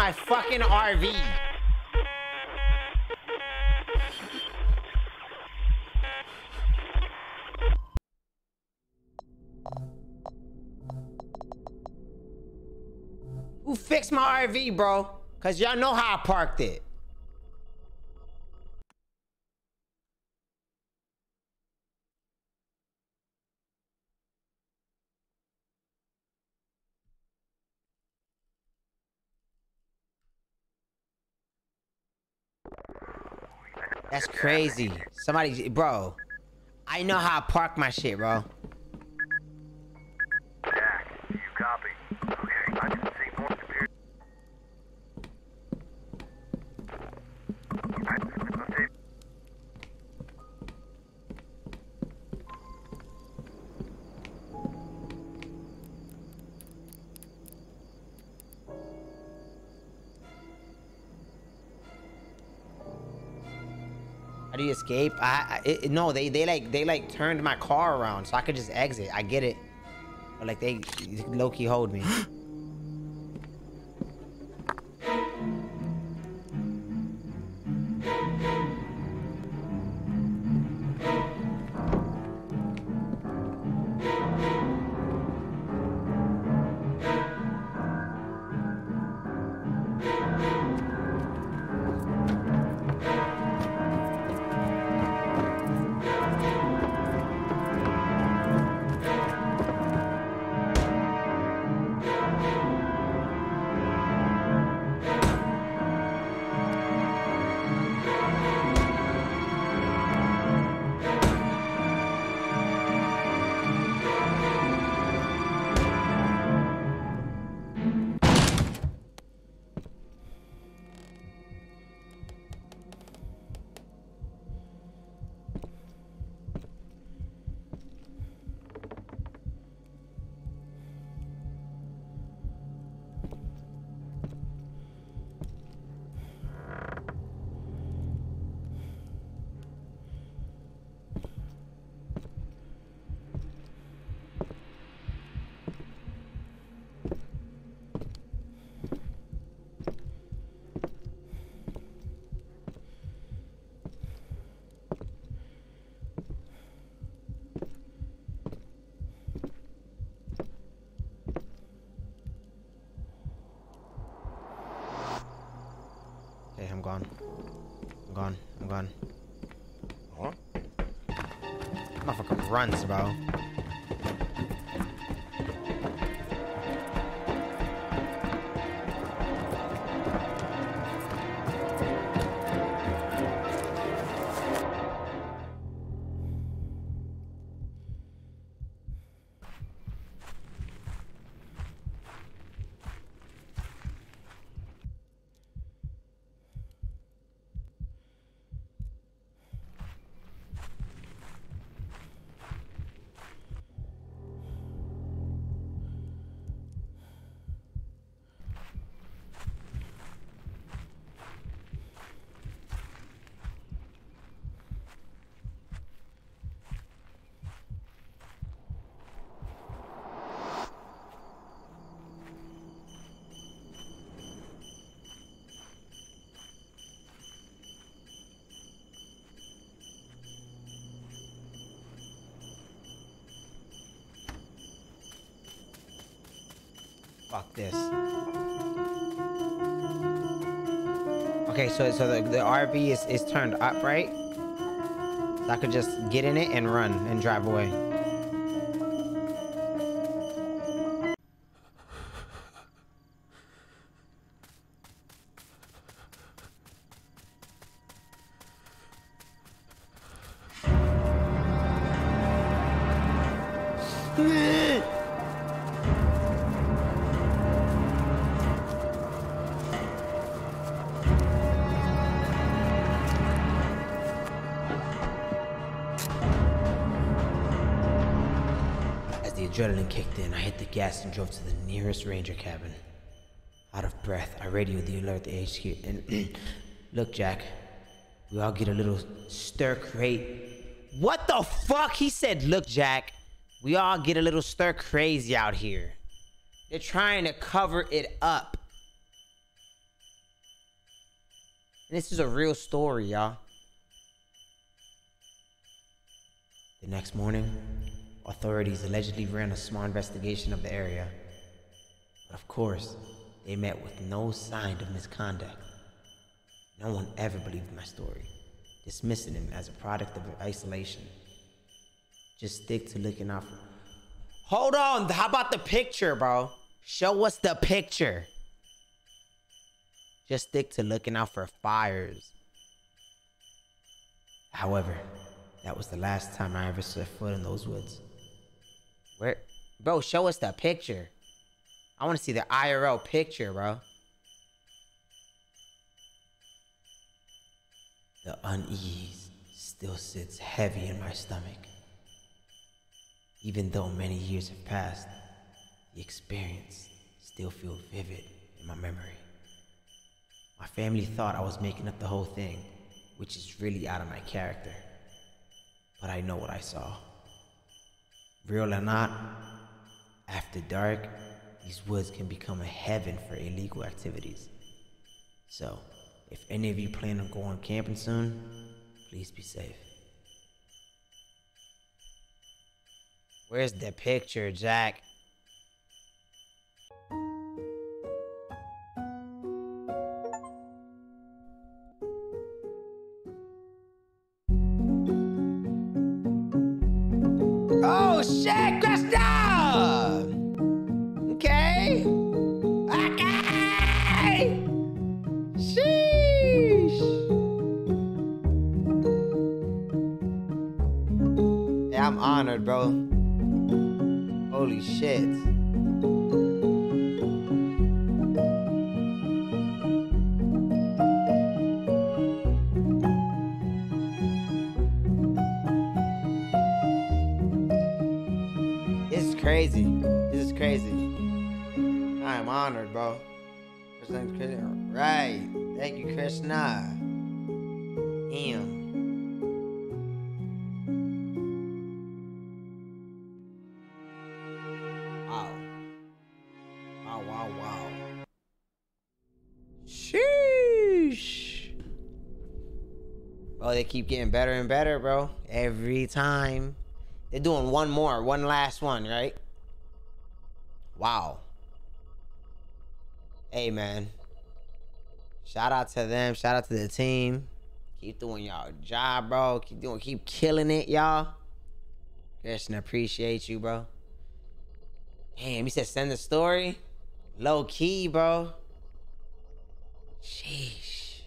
My fucking RV? Who fixed my RV, bro? Cause y'all know how I parked it. That's crazy. Somebody, bro. I know how to park my shit, bro. Escape? I, I it, no, they they like they like turned my car around so I could just exit. I get it, but like they low key hold me. runs, bro. Fuck this. Okay, so so the, the RV is, is turned up, right? So I could just get in it and run and drive away. Adrenaline kicked in, I hit the gas and drove to the nearest ranger cabin. Out of breath, I radioed the alert to HQ and look, Jack, we all get a little stir crate. What the fuck? He said, look, Jack, we all get a little stir crazy out here. They're trying to cover it up. And this is a real story, y'all. The next morning, authorities allegedly ran a small investigation of the area. But of course, they met with no sign of misconduct. No one ever believed my story, dismissing him as a product of isolation. Just stick to looking out for. Hold on, how about the picture, bro? Show us the picture. Just stick to looking out for fires. However, that was the last time I ever set foot in those woods. Where, bro? Show us the picture. I want to see the IRL picture, bro. The unease still sits heavy in my stomach. Even though many years have passed, the experience still feels vivid in my memory. My family thought I was making up the whole thing, which is really out of my character. But I know what I saw. Real or not, after dark, these woods can become a heaven for illegal activities. So, if any of you plan on going camping soon, please be safe. Where's the picture, Jack? Shit, Krista! Okay. Okay. Sheesh. Yeah, I'm honored, bro. Holy shit. Honored, bro. Krishna, Krishna. Right. Thank you, Krishna. Damn. Wow. Wow, wow, wow. They keep getting better and better, bro. Every time. They're doing one more, one last one, right? Wow. Hey, man. Shout out to them. Shout out to the team. Keep doing y'all job, bro. Keep doing, keep killing it, y'all. Christian, appreciate you, bro. Damn, he said send the story. Low key, bro. Sheesh.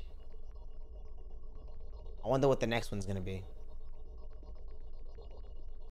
I wonder what the next one's gonna be.